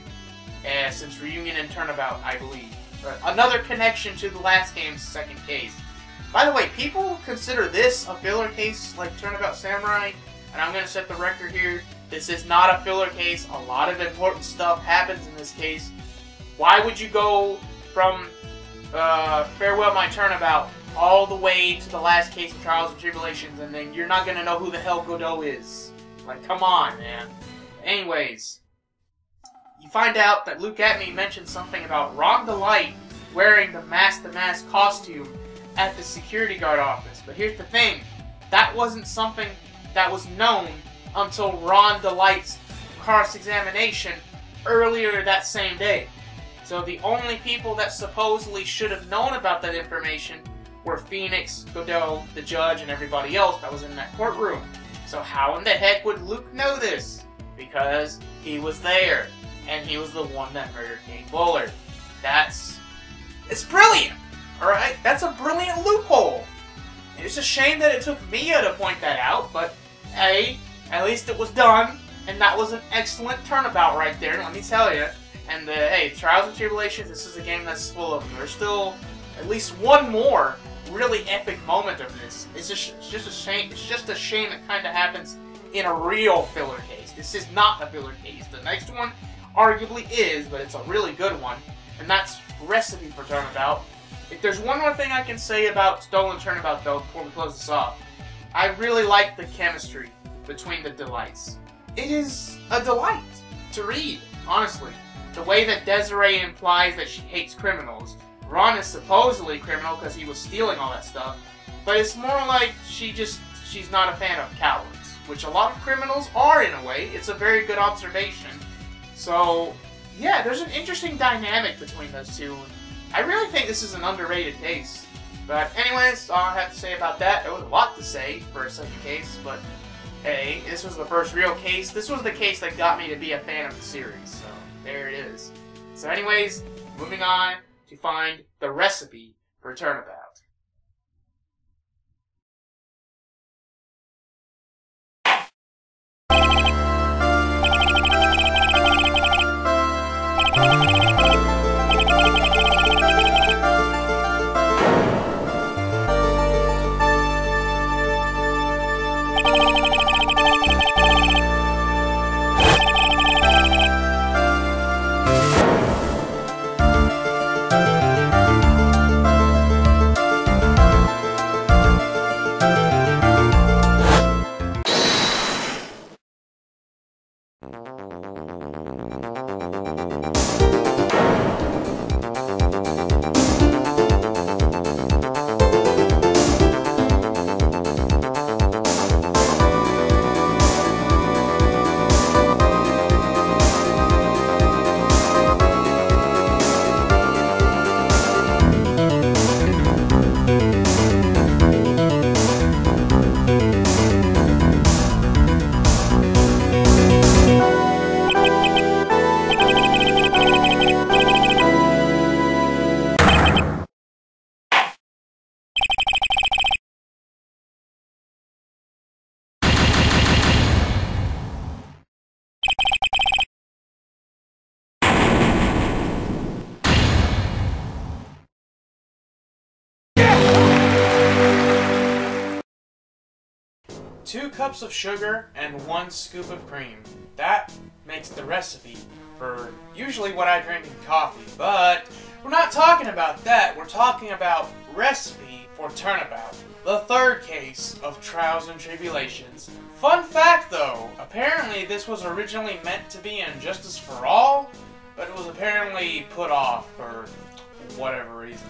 A: uh, since Reunion and Turnabout, I believe. But another connection to the last game's second case. By the way, people consider this a filler case like Turnabout Samurai, and I'm going to set the record here. This is not a filler case. A lot of important stuff happens in this case. Why would you go from uh, Farewell My Turnabout all the way to the last case of Trials and Tribulations, and then you're not to know who the hell Godot is? Like, come on, man. Anyways, you find out that Luke Atmey mentioned something about Ron Delight wearing the Mask the Mask costume at the security guard office. But here's the thing, that wasn't something that was known until Ron Delight's cross-examination earlier that same day. So the only people that supposedly should have known about that information were Phoenix, Godot, the judge, and everybody else that was in that courtroom. So how in the heck would Luke know this? Because he was there, and he was the one that murdered Kane Bullard. That's... It's brilliant! Alright? That's a brilliant loophole! It's a shame that it took Mia to point that out, but hey, at least it was done, and that was an excellent turnabout right there, let me tell you. And uh, hey, Trials and Tribulations, this is a game that's full of them. There's still at least one more really epic moment of this. It's just, it's just a shame. It's just a shame it kind of happens in a real filler case. This is not a filler case. The next one arguably is, but it's a really good one, and that's Recipe for Turnabout. If there's one more thing I can say about Stolen Turnabout, though, before we close this off, I really like the chemistry between the delights. It is a delight to read, honestly. The way that Desiree implies that she hates criminals. Ron is supposedly criminal because he was stealing all that stuff, but it's more like she just she's not a fan of cowards, which a lot of criminals are in a way. It's a very good observation. So, yeah, there's an interesting dynamic between those two. I really think this is an underrated case. But anyways, all I have to say about that. There was a lot to say for such a second case, but hey, this was the first real case. This was the case that got me to be a fan of the series, so there it is. So anyways, moving on to find the recipe for Turnabout. Cups of sugar and one scoop of cream. That makes the recipe for usually what I drink in coffee, but we're not talking about that. We're talking about recipe for turnabout. The third case of Trials and Tribulations. Fun fact though, apparently this was originally meant to be in Justice for All, but it was apparently put off for whatever reason.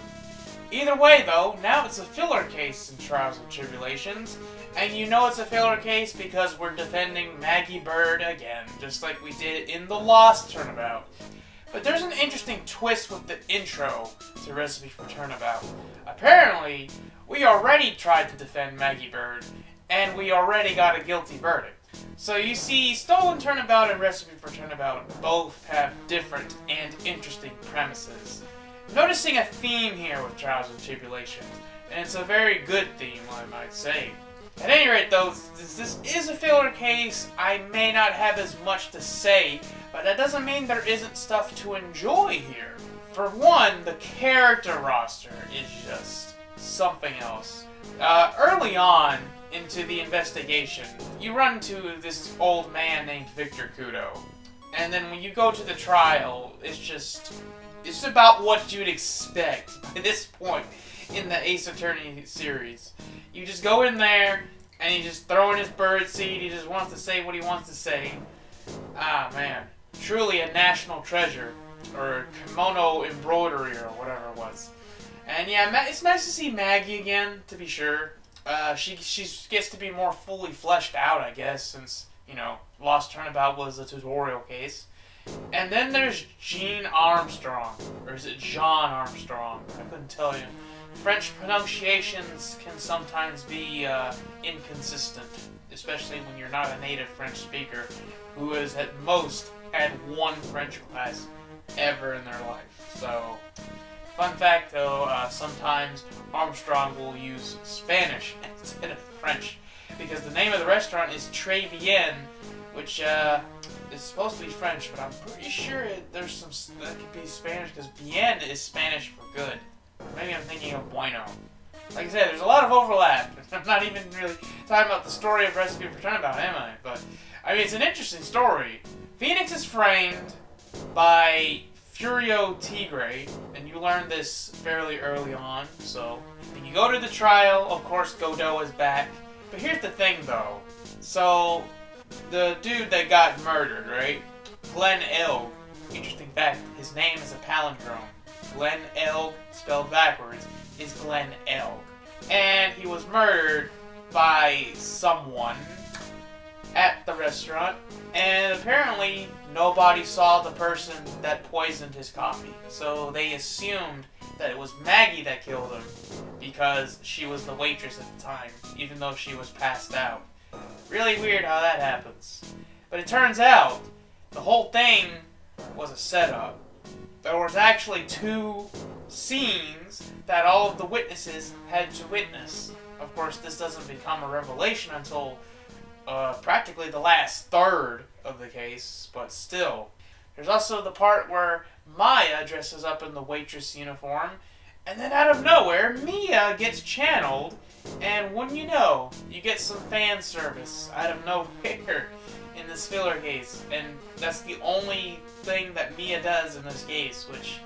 A: Either way though, now it's a filler case in Trials and Tribulations, and you know it's a filler case because we're defending Maggey Byrde again, just like we did in the Lost Turnabout. But there's an interesting twist with the intro to Recipe for Turnabout. Apparently, we already tried to defend Maggey Byrde and we already got a guilty verdict. So you see, Stolen Turnabout and Recipe for Turnabout both have different and interesting premises. Noticing a theme here with Trials and Tribulations, and it's a very good theme, I might say. At any rate, though, since this is a filler case, I may not have as much to say, but that doesn't mean there isn't stuff to enjoy here. For one, the character roster is just something else. Uh, early on into the investigation, you run into this old man named Victor Kudo. And then when you go to the trial, it's just it's about what you'd expect at this point in the Ace Attorney series. You just go in there and you just throw in his bird seed. He just wants to say what he wants to say. Ah, man. Truly a national treasure. Or kimono embroidery or whatever it was. And yeah, it's nice to see Maggie again, to be sure. Uh, she she gets to be more fully fleshed out, I guess, since, you know, Lost Turnabout was a tutorial case. And then there's Jean Armstrong. Or is it Jean Armstrong? I couldn't tell you. French pronunciations can sometimes be uh, inconsistent, especially when you're not a native French speaker who has at most had one French class ever in their life. So, fun fact though, uh, sometimes Armstrong will use Spanish instead of French because the name of the restaurant is Bien, which uh, is supposed to be French, but I'm pretty sure it, there's some that could be Spanish because bien is Spanish for good. Maybe I'm thinking of bueno. Like I said, there's a lot of overlap. I'm not even really talking about the story of Recipe for Turnabout, am I? But, I mean, it's an interesting story. Phoenix is framed by Furio Tigre, and you learn this fairly early on, so... You go to the trial, of course Godot is back. But here's the thing, though. So, the dude that got murdered, right? Glenn Elg. Interesting fact, his name is a palindrome. Glenn Elg, spelled backwards, is Glenn Elg. And he was murdered by someone at the restaurant, and apparently nobody saw the person that poisoned his coffee. So they assumed that it was Maggie that killed him because she was the waitress at the time, even though she was passed out. Really weird how that happens. But it turns out the whole thing was a setup. There was actually two scenes that all of the witnesses had to witness. Of course, this doesn't become a revelation until uh, practically the last third of the case, but still. There's also the part where Maya dresses up in the waitress uniform, and then out of nowhere, Mia gets channeled, and wouldn't you know, you get some fan service out of nowhere in this filler case, and that's the only thing that Mia does in this case, which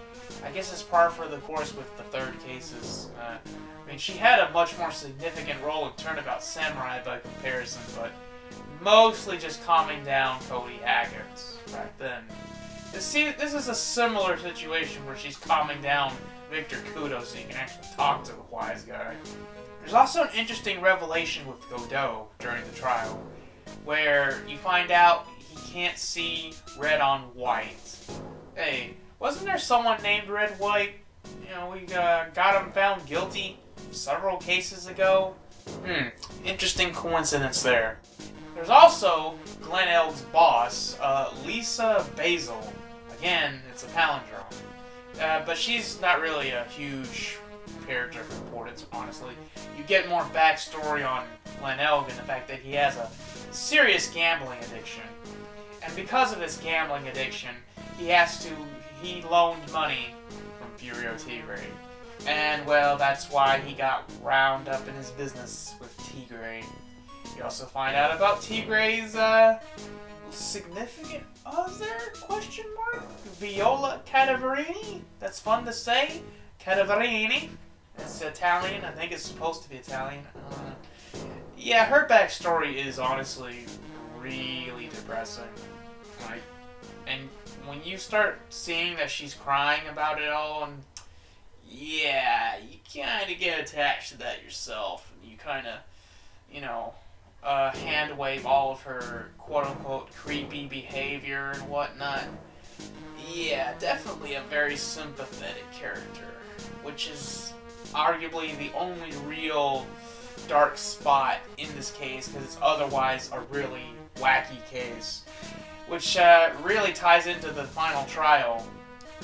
A: I guess is par for the course with the third cases. Uh, I mean, she had a much more significant role in Turnabout Samurai by comparison, but mostly just calming down Cody Hackett back then. See, this is a similar situation where she's calming down Victor Kudo so you can actually talk to the wise guy. There's also an interesting revelation with Godot during the trial, where you find out he can't see red on white. Hey, wasn't there someone named Red White? You know, we uh, got him found guilty several cases ago. Hmm, interesting coincidence there. There's also Glenn Elg's boss, uh, Lisa Basil. Again, it's a palindrome. Uh, but she's not really a huge character importance, honestly. You get more backstory on Glenn Elgin, the fact that he has a serious gambling addiction. And because of this gambling addiction, he has to, he loaned money from Furio Tigre. And, well, that's why he got wound up in his business with Tigre. You also find out about Tigre's uh, significant other? Question mark. Viola Cadaverini. That's fun to say. Cadaverini. It's Italian. I think it's supposed to be Italian. Uh, yeah, her backstory is honestly really depressing. Like, and when you start seeing that she's crying about it all, and yeah, you kind of get attached to that yourself. You kind of, you know, uh, hand wave all of her quote unquote creepy behavior and whatnot. Yeah, definitely a very sympathetic character, which is arguably the only real dark spot in this case because it's otherwise a really wacky case, which uh, really ties into the final trial.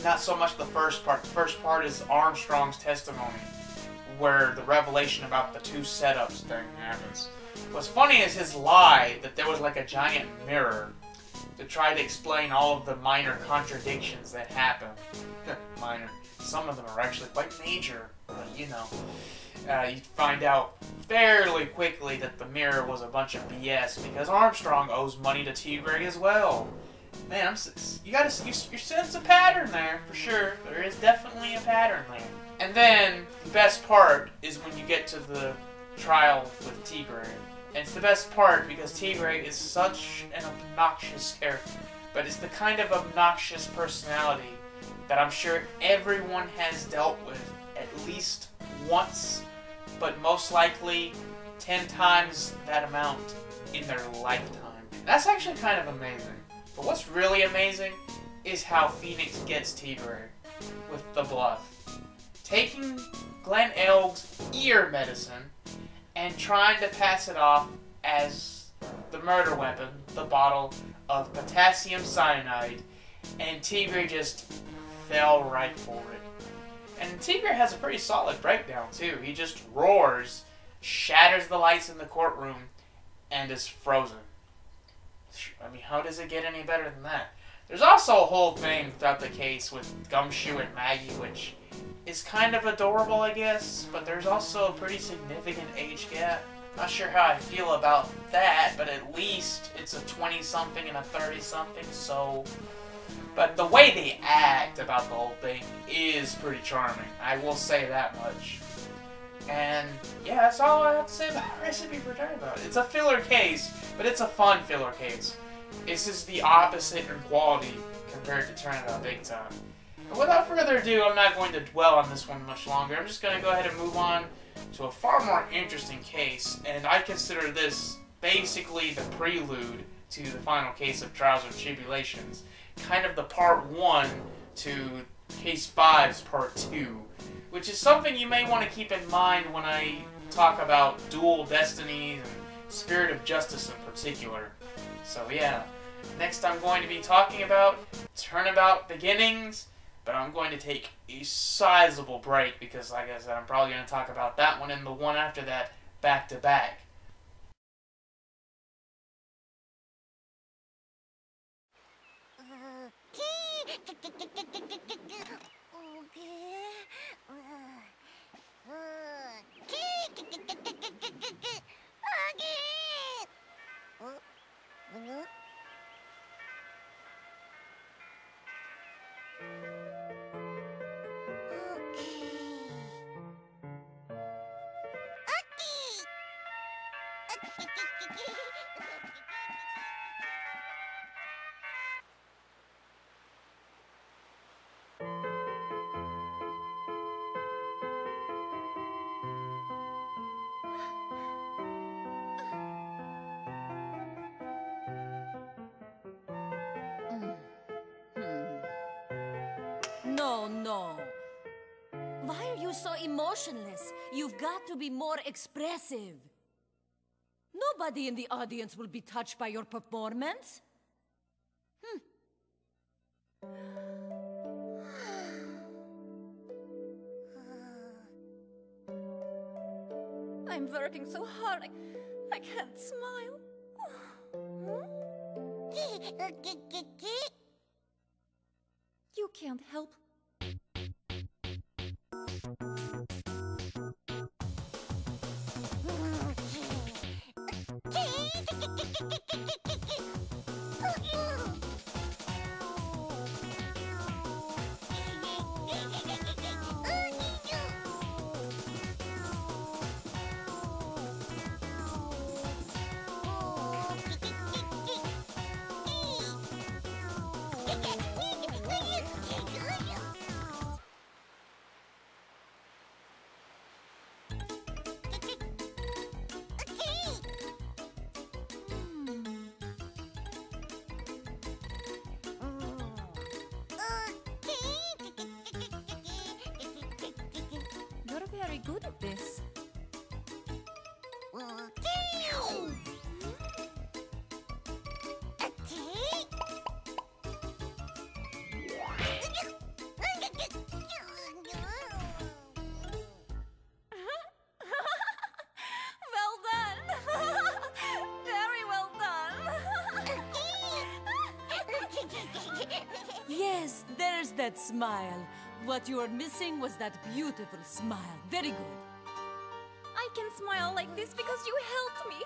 A: Not so much the first part. The first part is Armstrong's testimony, where the revelation about the two setups thing happens. What's funny is his lie that there was like a giant mirror to try to explain all of the minor contradictions that happen. minor. Some of them are actually quite major, you know. Uh, you find out fairly quickly that the mirror was a bunch of BS because Armstrong owes money to Tigre as well. Man, I'm, you gotta you, you sense a pattern there for sure. There is definitely a pattern there. And then the best part is when you get to the trial with Tigre. And it's the best part because Tigre is such an obnoxious character. But it's the kind of obnoxious personality that I'm sure everyone has dealt with at least once, but most likely 10 times that amount in their lifetime. That's actually kind of amazing. But what's really amazing is how Phoenix gets Tigre with the bluff. Taking Glenn Elg's ear medicine and trying to pass it off as the murder weapon, the bottle of potassium cyanide, and Tigre just fell right for it. And Tigre has a pretty solid breakdown too. He just roars, shatters the lights in the courtroom, and is frozen. I mean, how does it get any better than that? There's also a whole thing throughout the case with Gumshoe and Maggie, which is kind of adorable, I guess, but there's also a pretty significant age gap. Not sure how I feel about that, but at least it's a 20-something and a 30-something, so... But the way they act about the whole thing is pretty charming. I will say that much. And yeah, that's all I have to say about Recipe for Turnabout. It's a filler case, but it's a fun filler case. This is the opposite in quality compared to Turnabout Big Top. But without further ado, I'm not going to dwell on this one much longer. I'm just going to go ahead and move on to a far more interesting case, and I consider this basically the prelude to the final case of Trials and Tribulations. Kind of the part one to case five's part two, which is something you may want to keep in mind when I talk about dual destinies and spirit of justice in particular. So yeah, next I'm going to be talking about Turnabout Beginnings, but I'm going to take a sizable break because, like I said, I'm probably going to talk about that one and the one after that back to back.
B: No, emotionless? You've got to be more expressive. Nobody in the audience will be touched by your performance. Hmm. I'm working so hard, I, I can't smile. You can't help good at this. Okay. that smile. What you were missing was that beautiful smile. Very good.
C: I can smile like this because you helped me.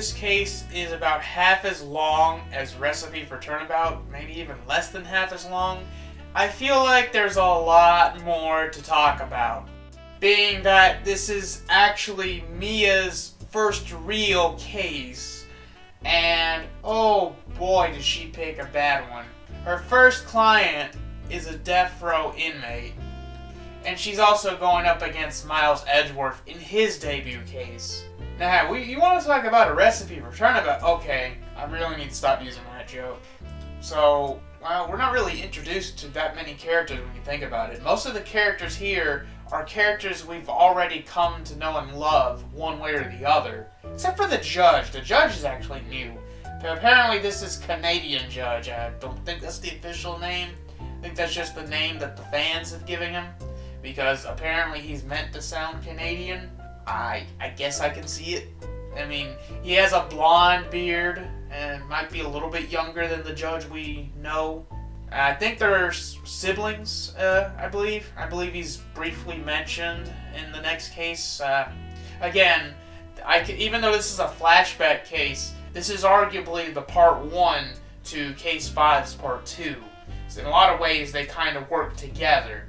A: This case is about half as long as Recipe for Turnabout, maybe even less than half as long, I feel like there's a lot more to talk about. Being that this is actually Mia's first real case, and oh boy did she pick a bad one. Her first client is a death row inmate, and she's also going up against Miles Edgeworth in his debut case. Now, we, you want to talk about a recipe for turnabout? Okay, I really need to stop using that joke. So, well, we're not really introduced to that many characters when you think about it. Most of the characters here are characters we've already come to know and love, one way or the other. Except for the judge. The judge is actually new. But apparently, this is Canadian Judge. I don't think that's the official name. I think that's just the name that the fans have given him. Because apparently, he's meant to sound Canadian. I I guess I can see it. I mean, he has a blonde beard and might be a little bit younger than the judge we know. I think they're siblings, uh, I believe. I believe he's briefly mentioned in the next case. Uh, again, I can, even though this is a flashback case, this is arguably the part one to Case Five's part two. So in a lot of ways, they kind of work together.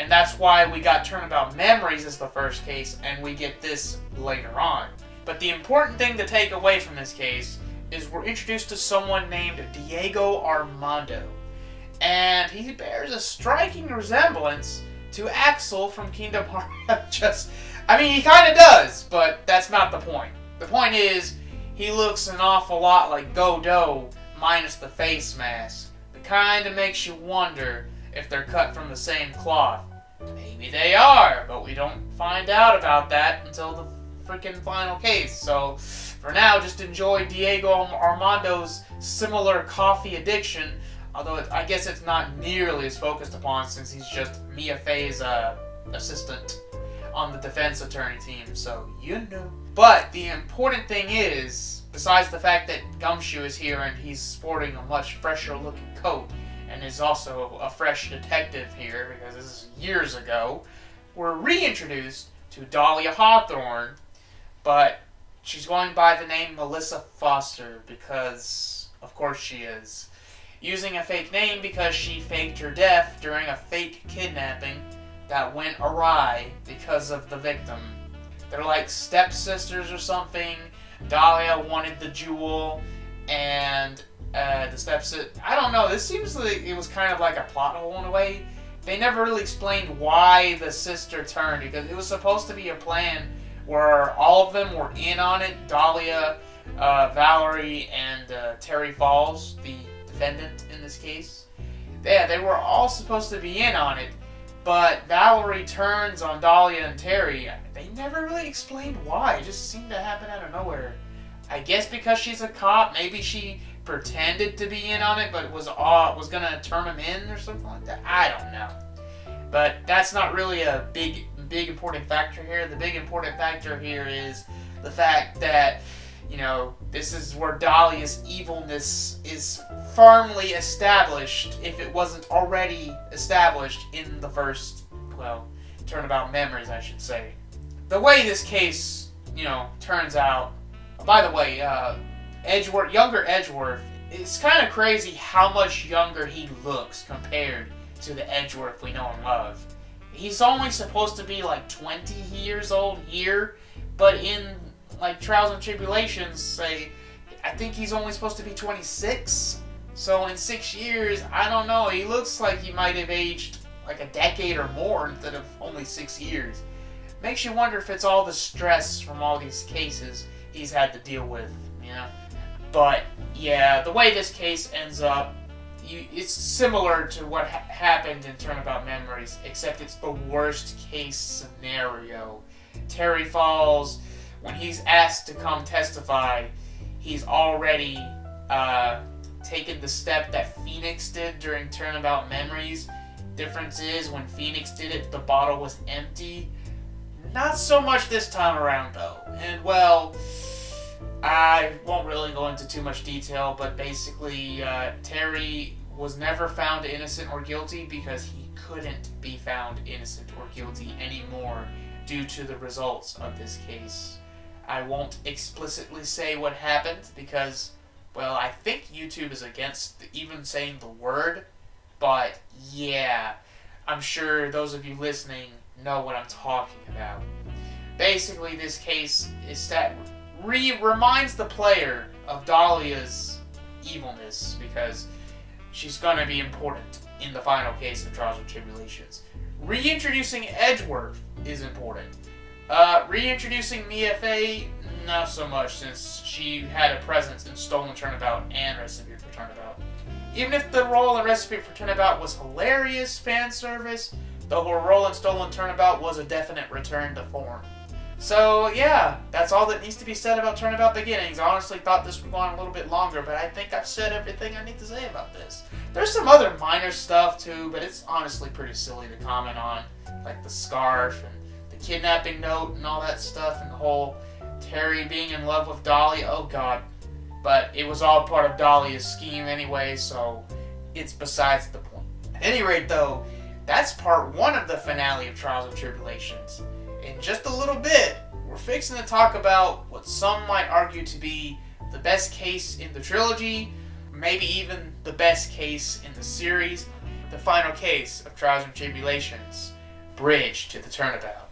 A: And that's why we got Turnabout Memories as the first case, and we get this later on. But the important thing to take away from this case is we're introduced to someone named Diego Armando. And he bears a striking resemblance to Axel from Kingdom Hearts. Just, I mean, he kind of does, but that's not the point. The point is, he looks an awful lot like Godot, minus the face mask. It kind of makes you wonder if they're cut from the same cloth. Maybe they are, but we don't find out about that until the freaking final case. So, for now, just enjoy Diego Armando's similar coffee addiction. Although it, I guess it's not nearly as focused upon since he's just Mia Fey's uh, assistant on the defense attorney team. So you know. But the important thing is, besides the fact that Gumshoe is here and he's sporting a much fresher looking coat, and is also a fresh detective here because this is years ago, we're reintroduced to Dahlia Hawthorne, but she's going by the name Melissa Foster because, of course, she is. Using a fake name because she faked her death during a fake kidnapping that went awry because of the victim. They're like stepsisters or something. Dahlia wanted the jewel, and uh, the stepsister. I don't know. This seems like it was kind of like a plot hole in a way. They never really explained why the sister turned because it was supposed to be a plan where all of them were in on it. Dahlia uh, Valerie and uh, Terry Fawles, the defendant in this case. Yeah, they were all supposed to be in on it, but Valerie turns on Dahlia and Terry. They never really explained why. It just seemed to happen out of nowhere. I guess because she's a cop, maybe she pretended to be in on it, but was uh, was gonna turn him in or something like that. I don't know. But that's not really a big big important factor here. The big important factor here is the fact that you know this is where Dahlia's evilness is firmly established, if it wasn't already established in the first well turnabout memories, I should say. The way this case you know turns out. By the way, uh, Edgeworth, younger Edgeworth, it's kind of crazy how much younger he looks compared to the Edgeworth we know and love. He's only supposed to be like 20 years old here, but in like Trials and Tribulations, say, I think he's only supposed to be 26. So in six years, I don't know, he looks like he might have aged like a decade or more instead of only six years. Makes you wonder if it's all the stress from all these cases he's had to deal with, you know? But yeah, the way this case ends up, you, it's similar to what ha- happened in Turnabout Memories, except it's the worst case scenario. Terry Fawles, when he's asked to come testify, he's already uh, taken the step that Phoenix did during Turnabout Memories. Difference is, when Phoenix did it, the bottle was empty. Not so much this time around, though. And well, I won't really go into too much detail, but basically, uh, Terry was never found innocent or guilty because he couldn't be found innocent or guilty anymore due to the results of this case. I won't explicitly say what happened because, well, I think YouTube is against even saying the word, but yeah, I'm sure those of you listening know what I'm talking about. Basically, this case is that re reminds the player of Dahlia's evilness because she's gonna be important in the final case of Trials and Tribulations. Reintroducing Edgeworth is important. Uh, reintroducing Mia Fey, not so much since she had a presence in Stolen Turnabout and Recipe for Turnabout. Even if the role in Recipe for Turnabout was hilarious fan service, the role in Stolen Turnabout was a definite return to form. So yeah, that's all that needs to be said about Turnabout Beginnings. I honestly thought this would go on a little bit longer, but I think I've said everything I need to say about this. There's some other minor stuff too, but it's honestly pretty silly to comment on, like the scarf and the kidnapping note and all that stuff, and the whole Terry being in love with Dolly. Oh God, but it was all part of Dolly's scheme anyway, so it's besides the point. At any rate, though, that's part one of the finale of Trials and Tribulations. In just a little bit, we're fixing to talk about what some might argue to be the best case in the trilogy, maybe even the best case in the series, the final case of Trials and Tribulations, Bridge to the Turnabout.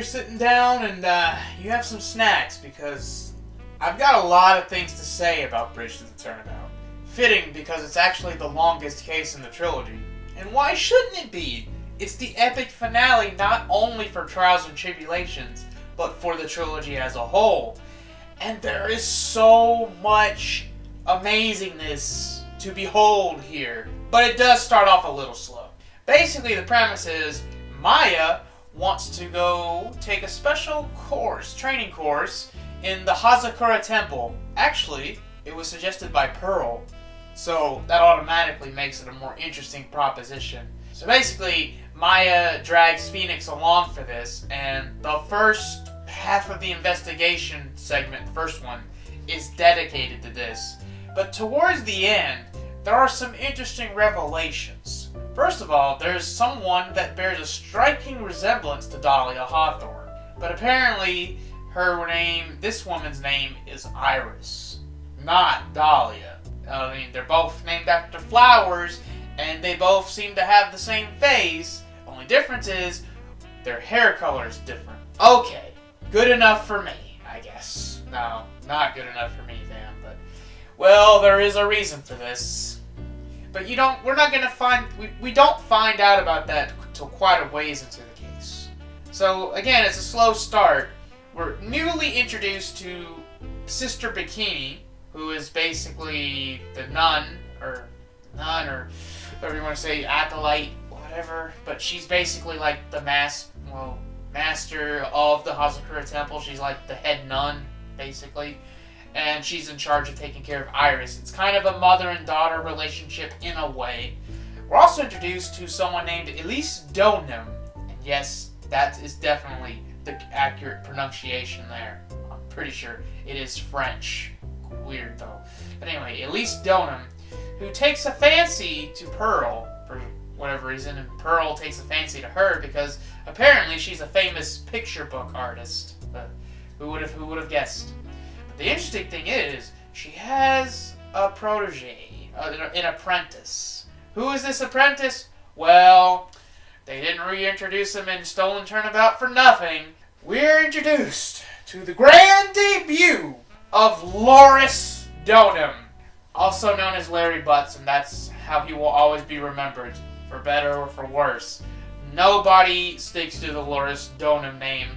A: You're sitting down and uh, you have some snacks because I've got a lot of things to say about Bridge to the Turnabout. Fitting because it's actually the longest case in the trilogy. And why shouldn't it be? It's the epic finale not only for Trials and Tribulations, but for the trilogy as a whole. And there is so much amazingness to behold here. But it does start off a little slow. Basically, the premise is Maya wants to go take a special course, training course, in the Hazakura Temple. Actually, it was suggested by Pearl, so that automatically makes it a more interesting proposition. So basically, Maya drags Phoenix along for this, and the first half of the investigation segment, the first one, is dedicated to this. But towards the end, there are some interesting revelations. First of all, there's someone that bears a striking resemblance to Dahlia Hawthorne. But apparently, her name, this woman's name is Iris, not Dahlia. I mean, they're both named after flowers, and they both seem to have the same face. Only difference is their hair color is different. Okay, good enough for me, I guess. No, not good enough for me, Dan. But well, there is a reason for this. But you don't. We're not gonna find. We, we don't find out about that till quite a ways into the case. So again, it's a slow start. We're newly introduced to Sister Bikini, who is basically the nun or nun or whatever you want to say, acolyte, whatever. But she's basically like the mass, well, master of the Hazakura Temple. She's like the head nun, basically and she's in charge of taking care of Iris. It's kind of a mother and daughter relationship in a way. We're also introduced to someone named Elise Deauxnim, and yes, that is definitely the accurate pronunciation there. I'm pretty sure it is French. Weird though. But anyway, Elise Deauxnim, who takes a fancy to Pearl for whatever reason, and Pearl takes a fancy to her because apparently she's a famous picture book artist. But who would have who would have guessed? The interesting thing is, she has a protege, uh, an apprentice. Who is this apprentice? Well, they didn't reintroduce him in Stolen Turnabout for nothing. We're introduced to the grand debut of Laurice Deauxnim, also known as Larry Butz, and that's how he will always be remembered, for better or for worse. Nobody sticks to the Laurice Deauxnim name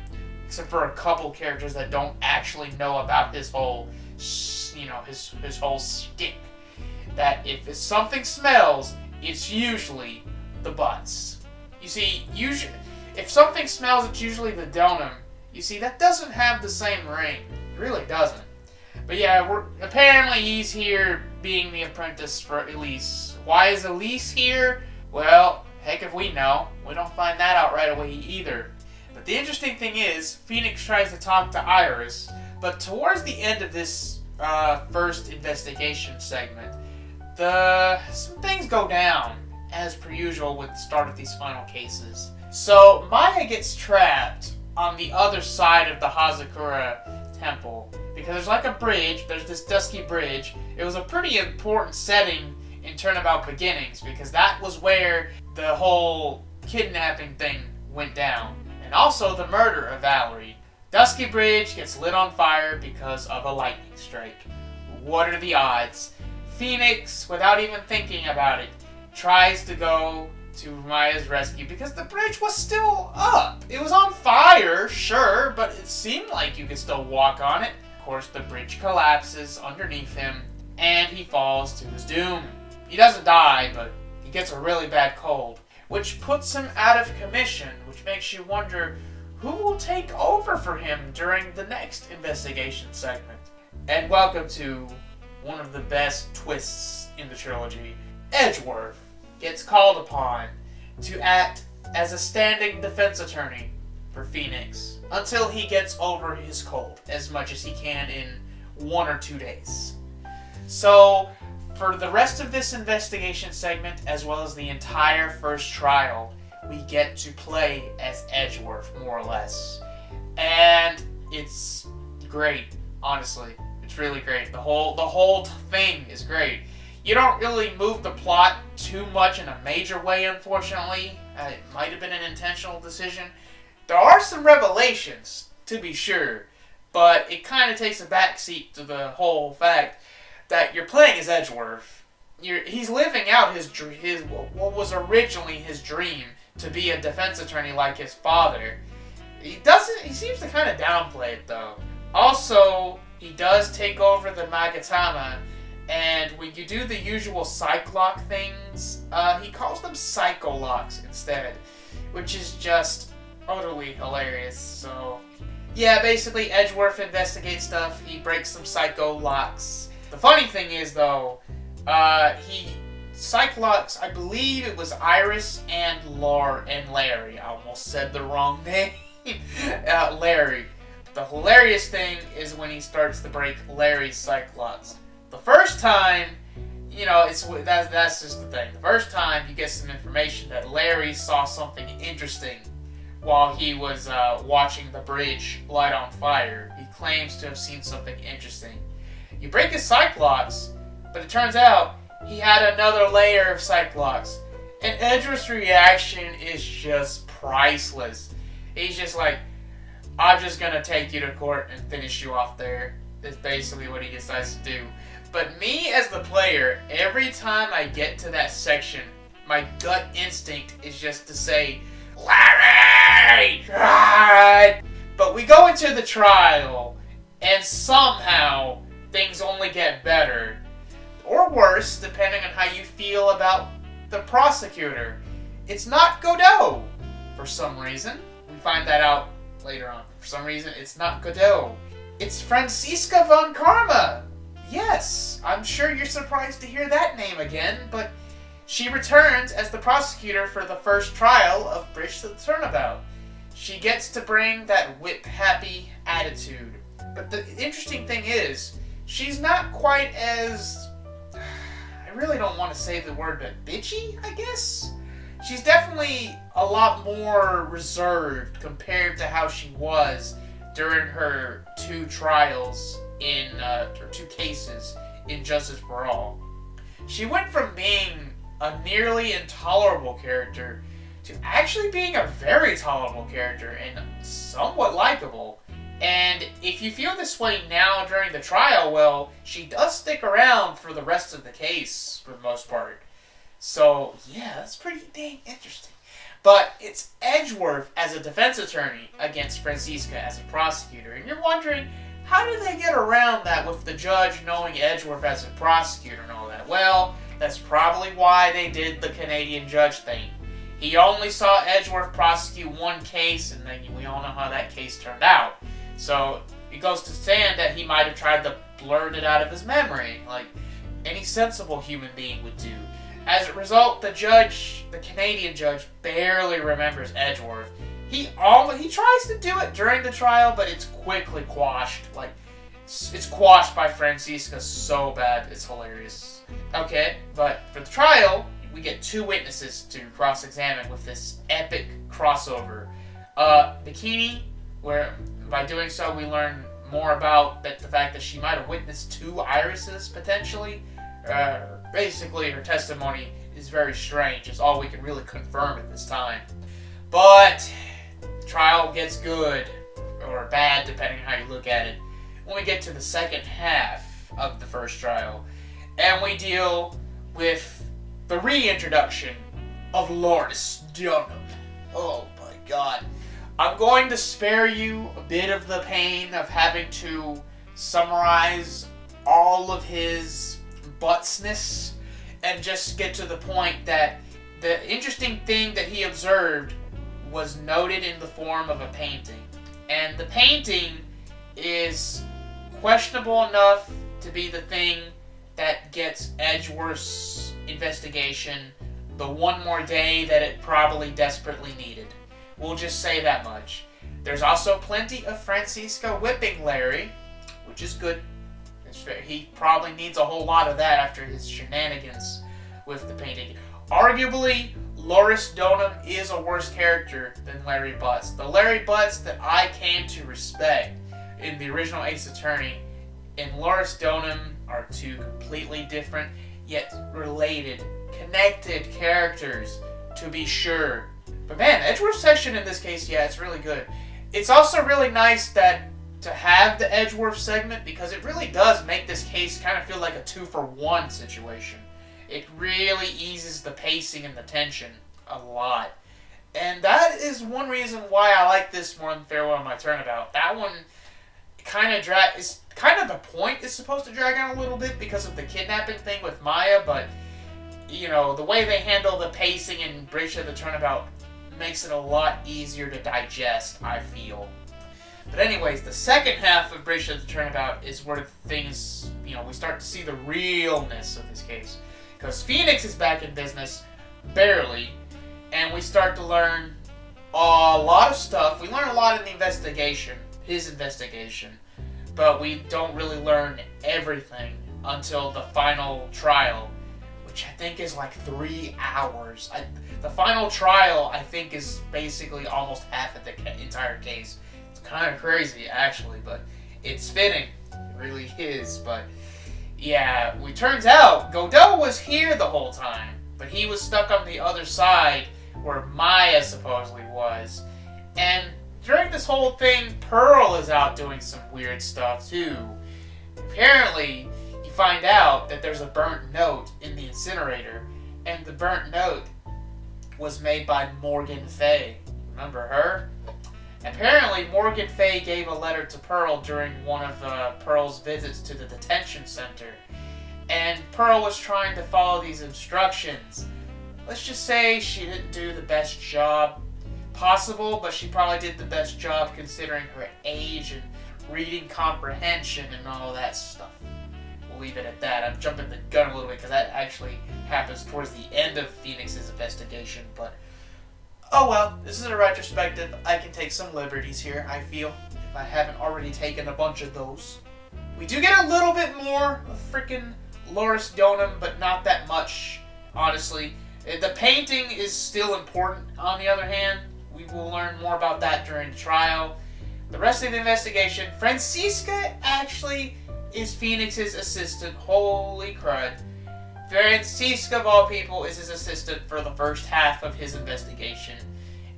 A: except for a couple characters that don't actually know about his whole, you know, his his whole stink. That if something smells, it's usually the Butz. You see, usually if something smells, it's usually the Deauxnim. You see, that doesn't have the same ring. It really doesn't. But yeah, we're apparently he's here being the apprentice for Elise. Why is Elise here? Well, heck if we know. We don't find that out right away either. The interesting thing is, Phoenix tries to talk to Iris, but towards the end of this uh, first investigation segment, the some things go down as per usual with the start of these final cases. So Maya gets trapped on the other side of the Hazakura temple because there's like a bridge. There's this dusky bridge. It was a pretty important setting in Turnabout Beginnings because that was where the whole kidnapping thing went down and also the murder of Valerie. Dusky Bridge gets lit on fire because of a lightning strike. What are the odds? Phoenix, without even thinking about it, tries to go to Maya's rescue because the bridge was still up. It was on fire, sure, but it seemed like you could still walk on it. Of course, the bridge collapses underneath him and he falls to his doom. He doesn't die, but he gets a really bad cold which puts him out of commission, which makes you wonder who will take over for him during the next investigation segment. And welcome to one of the best twists in the trilogy. Edgeworth gets called upon to act as a standing defense attorney for Phoenix until he gets over his cold as much as he can in one or two days. So, for the rest of this investigation segment, as well as the entire first trial, we get to play as Edgeworth, more or less. And it's great, honestly. It's really great. The whole the whole thing is great. You don't really move the plot too much in a major way, unfortunately. Uh, it might have been an intentional decision. There are some revelations, to be sure, but it kind of takes a backseat to the whole fact that you're playing as Edgeworth. You're, he's living out his his what was originally his dream to be a defense attorney like his father. He doesn't. He seems to kind of downplay it though. Also, he does take over the Magatama, and when you do the usual Psyche-Lock things, uh, he calls them Psycholocks instead, which is just utterly hilarious. So, yeah, basically Edgeworth investigates stuff. He breaks some Psycho locks. The funny thing is though, uh, he Cyclops, I believe it was Iris and Lar and Larry. I almost said the wrong name. uh, Larry. The hilarious thing is when he starts to break Larry's Psyche-Locks. The first time, you know, it's that's that's just the thing. The first time you get some information that Larry saw something interesting while he was uh, watching the bridge light on fire. He claims to have seen something interesting. You break his Psyche-Locks, but it turns out he had another layer of Psyche-Locks. And Edgeworth's reaction is just priceless. He's just like, I'm just gonna take you to court and finish you off there. Is basically what he decides to do. But me as the player, every time I get to that section, my gut instinct is just to say, Larry! But we go into the trial, and somehow things only get better. Or worse, depending on how you feel about the prosecutor. It's not Godot, for some reason. We find that out later on. For some reason, it's not Godot. It's Franziska von Karma! Yes, I'm sure you're surprised to hear that name again, but she returns as the prosecutor for the first trial of Bridge to the Turnabout. She gets to bring that whip-happy attitude. But the interesting thing is, she's not quite as... I really don't want to say the word, but bitchy, I guess? She's definitely a lot more reserved compared to how she was during her two trials in, uh, or two cases in Justice for All. She went from being a nearly intolerable character to actually being a very tolerable character and somewhat likable. And if you feel this way now during the trial, well, she does stick around for the rest of the case for the most part. So, yeah, that's pretty dang interesting. But it's Edgeworth as a defense attorney against Franziska as a prosecutor. And you're wondering, how do they get around that with the judge knowing Edgeworth as a prosecutor and all that? Well, that's probably why they did the Canadian judge thing. He only saw Edgeworth prosecute one case, and then we all know how that case turned out. So it goes to stand that he might have tried to blurt it out of his memory, like any sensible human being would do. As a result, the judge, the Canadian judge, barely remembers Edgeworth. He almost he tries to do it during the trial, but it's quickly quashed. Like it's quashed by Franziska so bad, it's hilarious. Okay, but for the trial, we get two witnesses to cross-examine with this epic crossover. Uh, Bikini, where by doing so we learn more about that the fact that she might have witnessed two irises potentially. Uh, basically, her testimony is very strange. It's all we can really confirm at this time. But trial gets good or bad depending on how you look at it when we get to the second half of the first trial, and we deal with the reintroduction of Laurice Deauxnim. Oh my god. I'm going to spare you a bit of the pain of having to summarize all of his buttsness and just get to the point that the interesting thing that he observed was noted in the form of a painting. And the painting is questionable enough to be the thing that gets Edgeworth's investigation the one more day that it probably desperately needed. We'll just say that much. There's also plenty of Franziska whipping Larry, which is good. He probably needs a whole lot of that after his shenanigans with the painting. Arguably, Laurice Deauxnim is a worse character than Larry Butz. The Larry Butz that I came to respect in the original Ace Attorney and Laurice Deauxnim are two completely different yet related, connected characters, to be sure. But man, Edgeworth section in this case, yeah, it's really good. It's also really nice that to have the Edgeworth segment because it really does make this case kind of feel like a two for one situation. It really eases the pacing and the tension a lot. And that is one reason why I like this more than Farewell My Turnabout. That one kind of drag is kind of the point is supposed to drag on a little bit because of the kidnapping thing with Maya, but you know, the way they handle the pacing and Bridge to the Turnabout makes it a lot easier to digest, I feel. But anyways, the second half of Bridge to the Turnabout is where things, you know, we start to see the realness of this case. Because Phoenix is back in business, barely, and we start to learn a lot of stuff. We learn a lot in the investigation, his investigation, but we don't really learn everything until the final trial, which I think is like three hours. I, the final trial, I think, is basically almost half of the ca- entire case. It's kind of crazy, actually, but it's fitting. It really is, but yeah, it turns out Godot was here the whole time, but he was stuck on the other side where Maya supposedly was. And during this whole thing, Pearl is out doing some weird stuff too. Apparently, find out that there's a burnt note in the incinerator, and the burnt note was made by Morgan Fey. Remember her? Apparently, Morgan Fey gave a letter to Pearl during one of uh, Pearl's visits to the detention center. And Pearl was trying to follow these instructions. Let's just say she didn't do the best job possible, but she probably did the best job considering her age and reading comprehension and all that stuff. Leave it at that. I'm jumping the gun a little bit because that actually happens towards the end of Phoenix's investigation, but oh well, this is a retrospective. I can take some liberties here, I feel, if I haven't already taken a bunch of those. We do get a little bit more of freaking Laurice Deauxnim, but not that much, honestly. Uh, The painting is still important, on the other hand. We will learn more about that during the trial. The rest of the investigation, Franziska actually is Phoenix's assistant. Holy crud. Franziska, of all people, is his assistant for the first half of his investigation.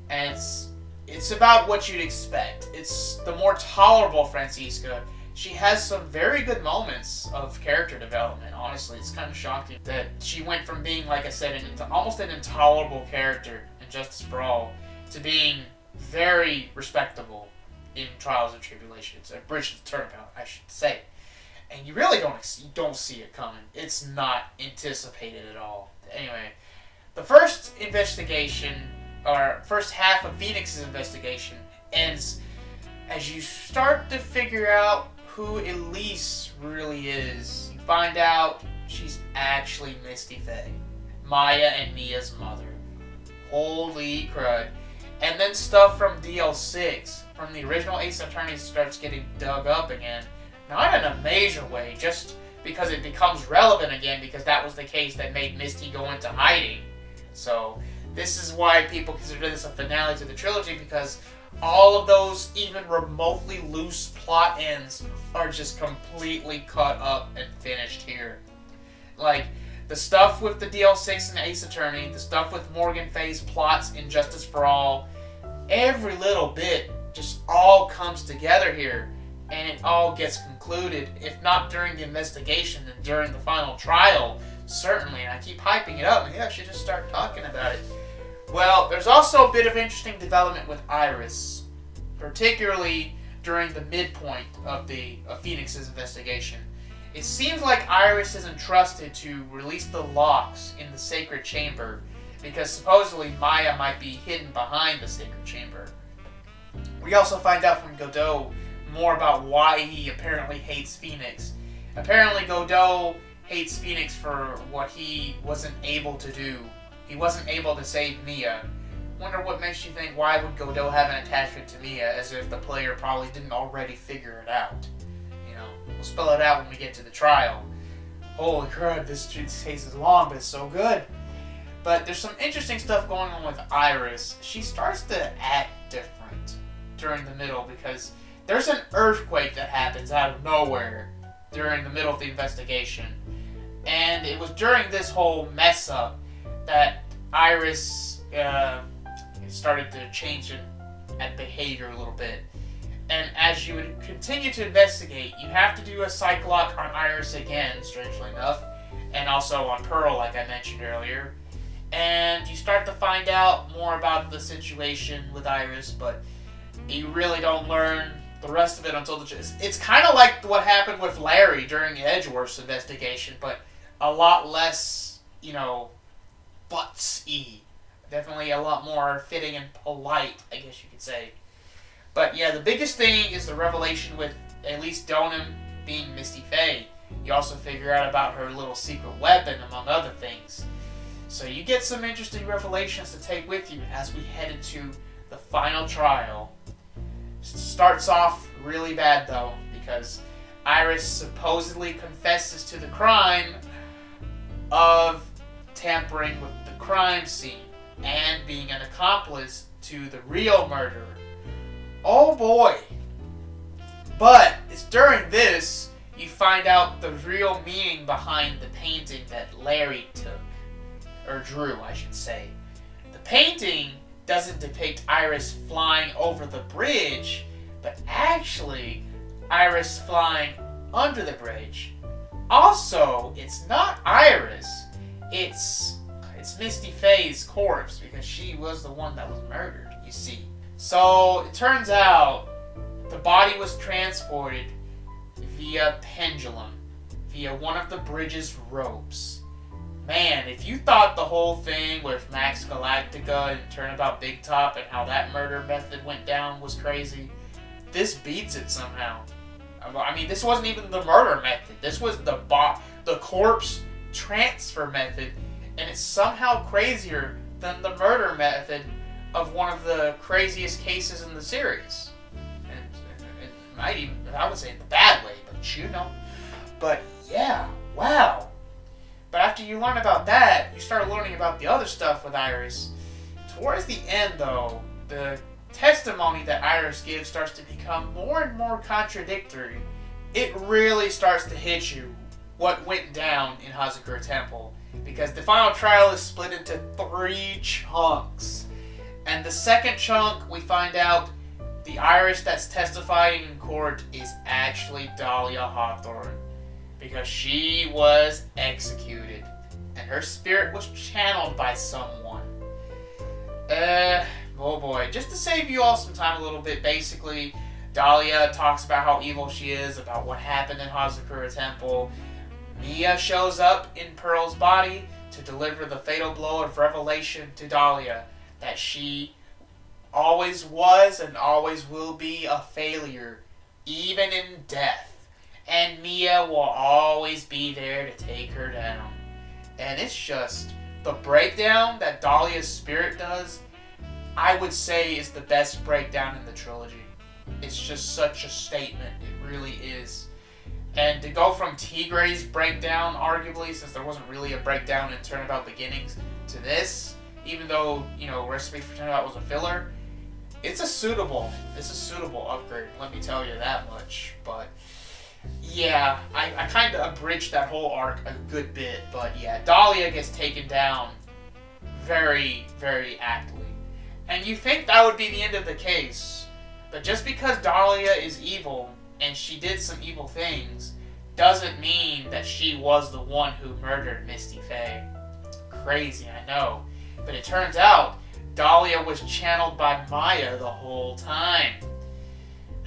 A: And it's, it's about what you'd expect. It's the more tolerable Franziska. She has some very good moments of character development, honestly. It's kind of shocking that she went from being, like I said, an, almost an intolerable character in Justice for All to being very respectable in Trials and Tribulations, a Bridge to the Turnabout, I should say. And you really don't you don't see it coming. It's not anticipated at all. Anyway, the first investigation, or first half of Phoenix's investigation, ends as you start to figure out who Elise really is. You find out she's actually Misty Fey, Maya and Mia's mother. Holy crud. And then stuff from DL6, from the original Ace Attorney, starts getting dug up again. Not in a major way, just because it becomes relevant again, because that was the case that made Misty go into hiding. So, this is why people consider this a finale to the trilogy, because all of those even remotely loose plot ends are just completely cut up and finished here. Like, the stuff with the DL6 and Ace Attorney, the stuff with Morgan Fey's plots in Justice for All, every little bit just all comes together here and it all gets concluded, if not during the investigation, then during the final trial, certainly. And I keep hyping it up, maybe I should just start talking about it. Well, there's also a bit of interesting development with Iris, particularly during the midpoint of the of Phoenix's investigation. It seems like Iris is entrusted to release the locks in the sacred chamber because supposedly Maya might be hidden behind the sacred chamber. We also find out from Godot more about why he apparently hates Phoenix. Apparently, Godot hates Phoenix for what he wasn't able to do. He wasn't able to save Mia. Wonder what makes you think why would Godot have an attachment to Mia as if the player probably didn't already figure it out. You know, we'll spell it out when we get to the trial. Holy crud, this case is long, but it's so good. But there's some interesting stuff going on with Iris. She starts to act different during the middle because there's an earthquake that happens out of nowhere during the middle of the investigation. And it was during this whole mess up that Iris uh, started to change in, at behavior a little bit. And as you would continue to investigate, you have to do a Psyche-Lock on Iris again, strangely enough, and also on Pearl, like I mentioned earlier. And you start to find out more about the situation with Iris, but you really don't learn the rest of it until the. It's, it's kind of like what happened with Larry during Edgeworth's investigation, but a lot less, you know, butts y. Definitely a lot more fitting and polite, I guess you could say. But yeah, the biggest thing is the revelation with Elise Deauxnim being Misty Fey. You also figure out about her little secret weapon, among other things. So you get some interesting revelations to take with you as we head into the final trial. Starts off really bad though, because Iris supposedly confesses to the crime of tampering with the crime scene and being an accomplice to the real murderer. Oh boy! But it's during this you find out the real meaning behind the painting that Larry took. Or drew, I should say. The painting doesn't depict Iris flying over the bridge, but actually Iris flying under the bridge. Also, it's not Iris, it's it's Misty Fey's corpse because she was the one that was murdered, you see. So it turns out the body was transported via pendulum, via one of the bridge's ropes. Man, if you thought the whole thing with Max Galactica and Turnabout Big Top and how that murder method went down was crazy, this beats it somehow. I mean, this wasn't even the murder method. This was the bo- the corpse transfer method, and it's somehow crazier than the murder method of one of the craziest cases in the series. And it might even, I would say, in the bad way, but you know. But yeah, wow. But after you learn about that, you start learning about the other stuff with Iris. Towards the end, though, the testimony that Iris gives starts to become more and more contradictory. It really starts to hit you what went down in Hazakura Temple because the final trial is split into three chunks. And the second chunk, we find out the Iris that's testifying in court is actually Dahlia Hawthorne because she was executed and her spirit was channeled by someone. Uh, oh boy. Just to save you all some time a little bit, basically, Dahlia talks about how evil she is, about what happened in Hazakura Temple. Mia shows up in Pearl's body to deliver the fatal blow of revelation to Dahlia that she always was and always will be a failure, even in death. And Mia will always be there to take her down. And it's just the breakdown that Dahlia's spirit does, I would say is the best breakdown in the trilogy. It's just such a statement. It really is. And to go from Tigre's breakdown, arguably, since there wasn't really a breakdown in Turnabout Beginnings, to this, even though, you know, Recipe for Turnabout was a filler, it's a suitable, it's a suitable upgrade, let me tell you that much. But, yeah, I, I kind of abridged that whole arc a good bit, but yeah, Dahlia gets taken down very, very aptly. And you think that would be the end of the case, but just because Dahlia is evil, and she did some evil things, doesn't mean that she was the one who murdered Misty Fey. Crazy, I know. But it turns out Dahlia was channeled by Maya the whole time.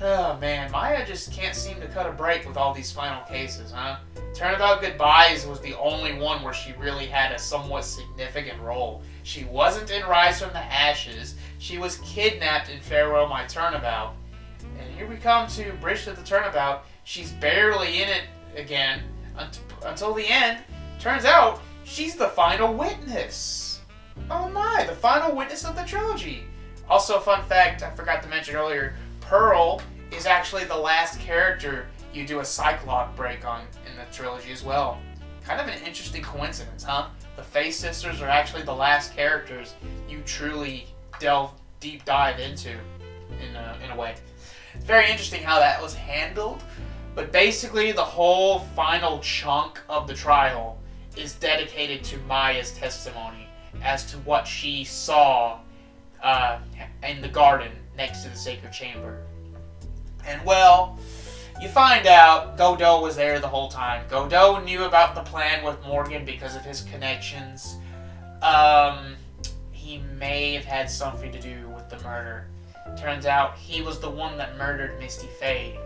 A: Oh man, Maya just can't seem to cut a break with all these final cases, huh? Turnabout Goodbyes was the only one where she really had a somewhat significant role. She wasn't in Rise from the Ashes, she was kidnapped in Farewell My Turnabout. And here we come to Bridge to the Turnabout. She's barely in it again until the end. Turns out she's the final witness. Oh my, the final witness of the trilogy. Also, fun fact I forgot to mention earlier Pearl is actually the last character you do a lock break on in the trilogy as well. Kind of an interesting coincidence, huh? The Fey sisters are actually the last characters you truly delve deep dive into in a, in a way. It's very interesting how that was handled, but basically the whole final chunk of the trial is dedicated to Maya's testimony as to what she saw uh, in the garden next to the sacred chamber. And well, you find out Godot was there the whole time. Godot knew about the plan with Morgan because of his connections. Um, he may have had something to do with the murder. Turns out he was the one that murdered Misty Fey.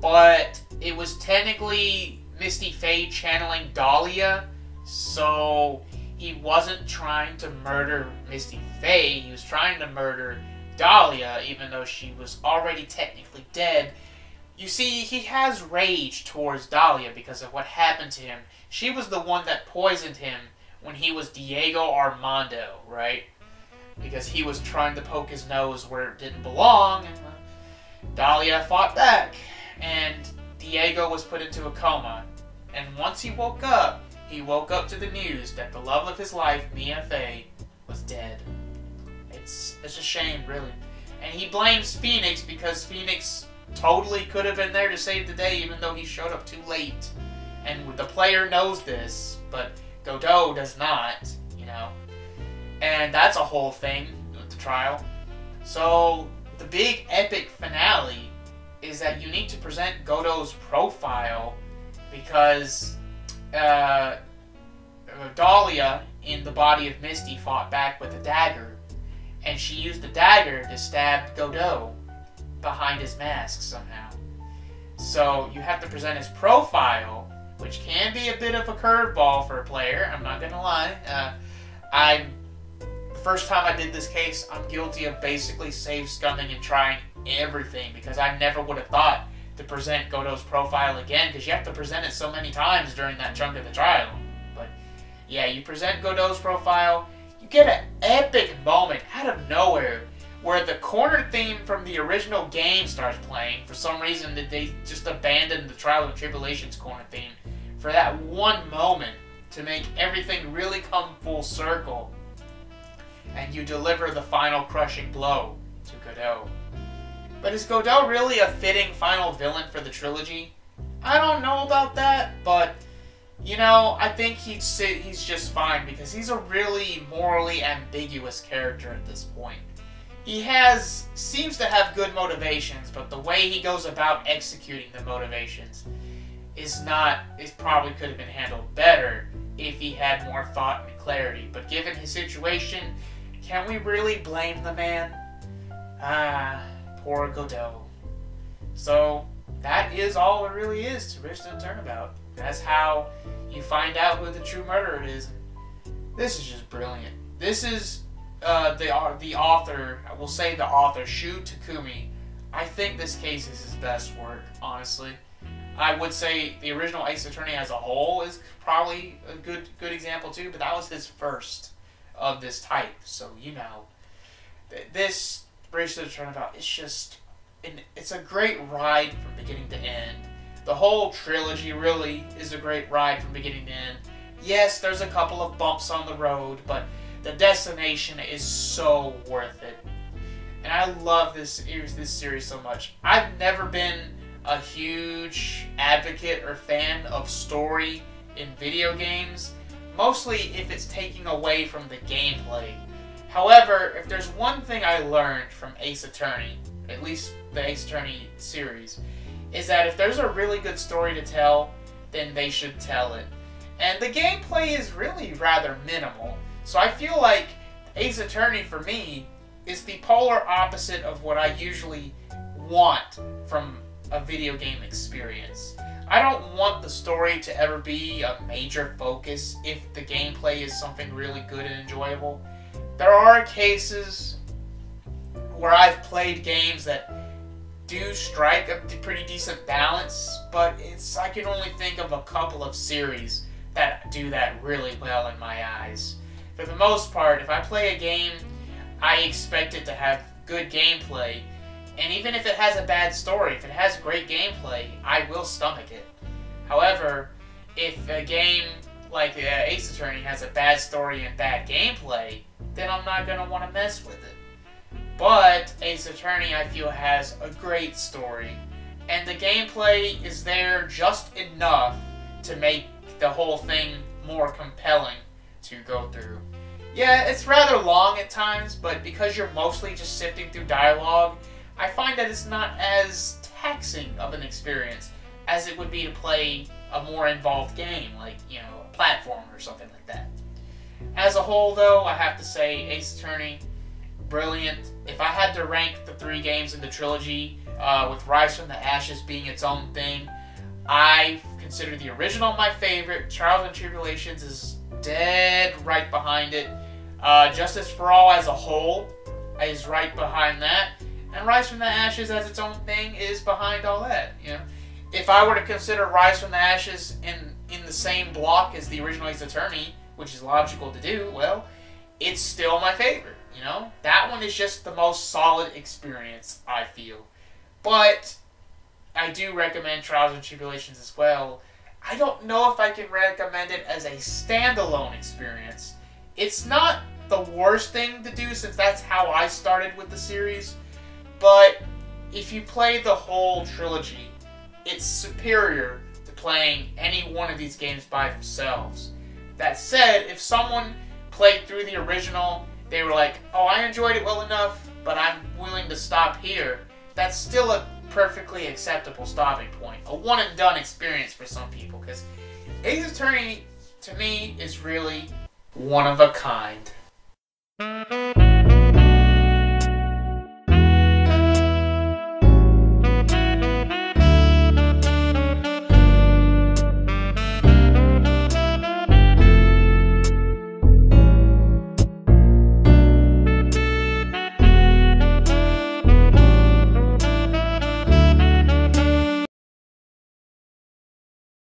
A: But it was technically Misty Fey channeling Dahlia, so he wasn't trying to murder Misty Fey, he was trying to murder Dahlia, even though she was already technically dead. You see, he has rage towards Dahlia because of what happened to him. She was the one that poisoned him when he was Diego Armando, right? Because he was trying to poke his nose where it didn't belong, and Dahlia fought back. And Diego was put into a coma. And once he woke up, he woke up to the news that the love of his life, Mia Fey, was dead. It's it's a shame, really. And he blames Phoenix because Phoenix totally could have been there to save the day, even though he showed up too late. And the player knows this, but Godot does not, you know. And that's a whole thing with the trial. So the big epic finale is that you need to present Godot's profile because uh, Dahlia in the body of Misty fought back with a dagger, and she used the dagger to stab Godot behind his mask somehow. So you have to present his profile, which can be a bit of a curveball for a player. I'm not gonna lie. Uh, I first time I did this case, I'm guilty of basically save scumming and trying everything because I never would have thought to present Godot's profile again because you have to present it so many times during that chunk of the trial. But yeah, you present Godot's profile, you get an epic moment out of nowhere where the corner theme from the original game starts playing. For some reason, that they just abandoned the Trial and Tribulations corner theme for that one moment to make everything really come full circle. And you deliver the final crushing blow to Godot. But is Godot really a fitting final villain for the trilogy? I don't know about that, but you know, I think he's he's just fine because he's a really morally ambiguous character at this point. He has seems to have good motivations, but the way he goes about executing the motivations is not it probably could have been handled better if he had more thought and clarity. But given his situation, can we really blame the man? Ah, poor Godot. So that is all it really is to Bridge to Turnabout. That's how you find out who the true murderer is. This is just brilliant. This is uh, the uh, the author. I will say the author Shu Takumi. I think this case is his best work, honestly. I would say the original Ace Attorney as a whole is probably a good good example too, but that was his first of this type. So you know, this Bridge to the Turnabout is just, it's a great ride from beginning to end. The whole trilogy really is a great ride from beginning to end. Yes, there's a couple of bumps on the road, but the destination is so worth it. And I love this series, this series so much. I've never been a huge advocate or fan of story in video games, mostly if it's taking away from the gameplay. However, if there's one thing I learned from Ace Attorney, at least the Ace Attorney series, is that if there's a really good story to tell, then they should tell it. And the gameplay is really rather minimal. So I feel like Ace Attorney for me is the polar opposite of what I usually want from a video game experience. I don't want the story to ever be a major focus if the gameplay is something really good and enjoyable. There are cases where I've played games that do strike a pretty decent balance, but it's I can only think of a couple of series that do that really well in my eyes. For the most part, if I play a game, I expect it to have good gameplay, and even if it has a bad story, if it has great gameplay, I will stomach it. However, if a game like uh, Ace Attorney has a bad story and bad gameplay, then I'm not going to want to mess with it. But Ace Attorney, I feel, has a great story, and the gameplay is there just enough to make the whole thing more compelling to go through. Yeah, it's rather long at times, but because you're mostly just sifting through dialogue, I find that it's not as taxing of an experience as it would be to play a more involved game, like, you know, a platform or something like that. As a whole, though, I have to say Ace Attorney, brilliant. If I had to rank the three games in the trilogy, uh, with Rise from the Ashes being its own thing, I consider the original my favorite. Trials and Tribulations is dead right behind it. Uh, Justice for All as a whole is right behind that. And Rise from the Ashes as its own thing is behind all that. You know, if I were to consider Rise from the Ashes in in the same block as the original Ace Attorney, which is logical to do, well, it's still my favorite. You know, that one is just the most solid experience I feel. But I do recommend Trials and Tribulations as well. I don't know if I can recommend it as a standalone experience. It's not the worst thing to do since that's how I started with the series, but if you play the whole trilogy, it's superior to playing any one of these games by themselves. That said, if someone played through the original, they were like, oh, I enjoyed it well enough, but I'm willing to stop here, that's still a perfectly acceptable stopping point. A one and done experience for some people, because Ace Attorney, to me, is really one of a kind.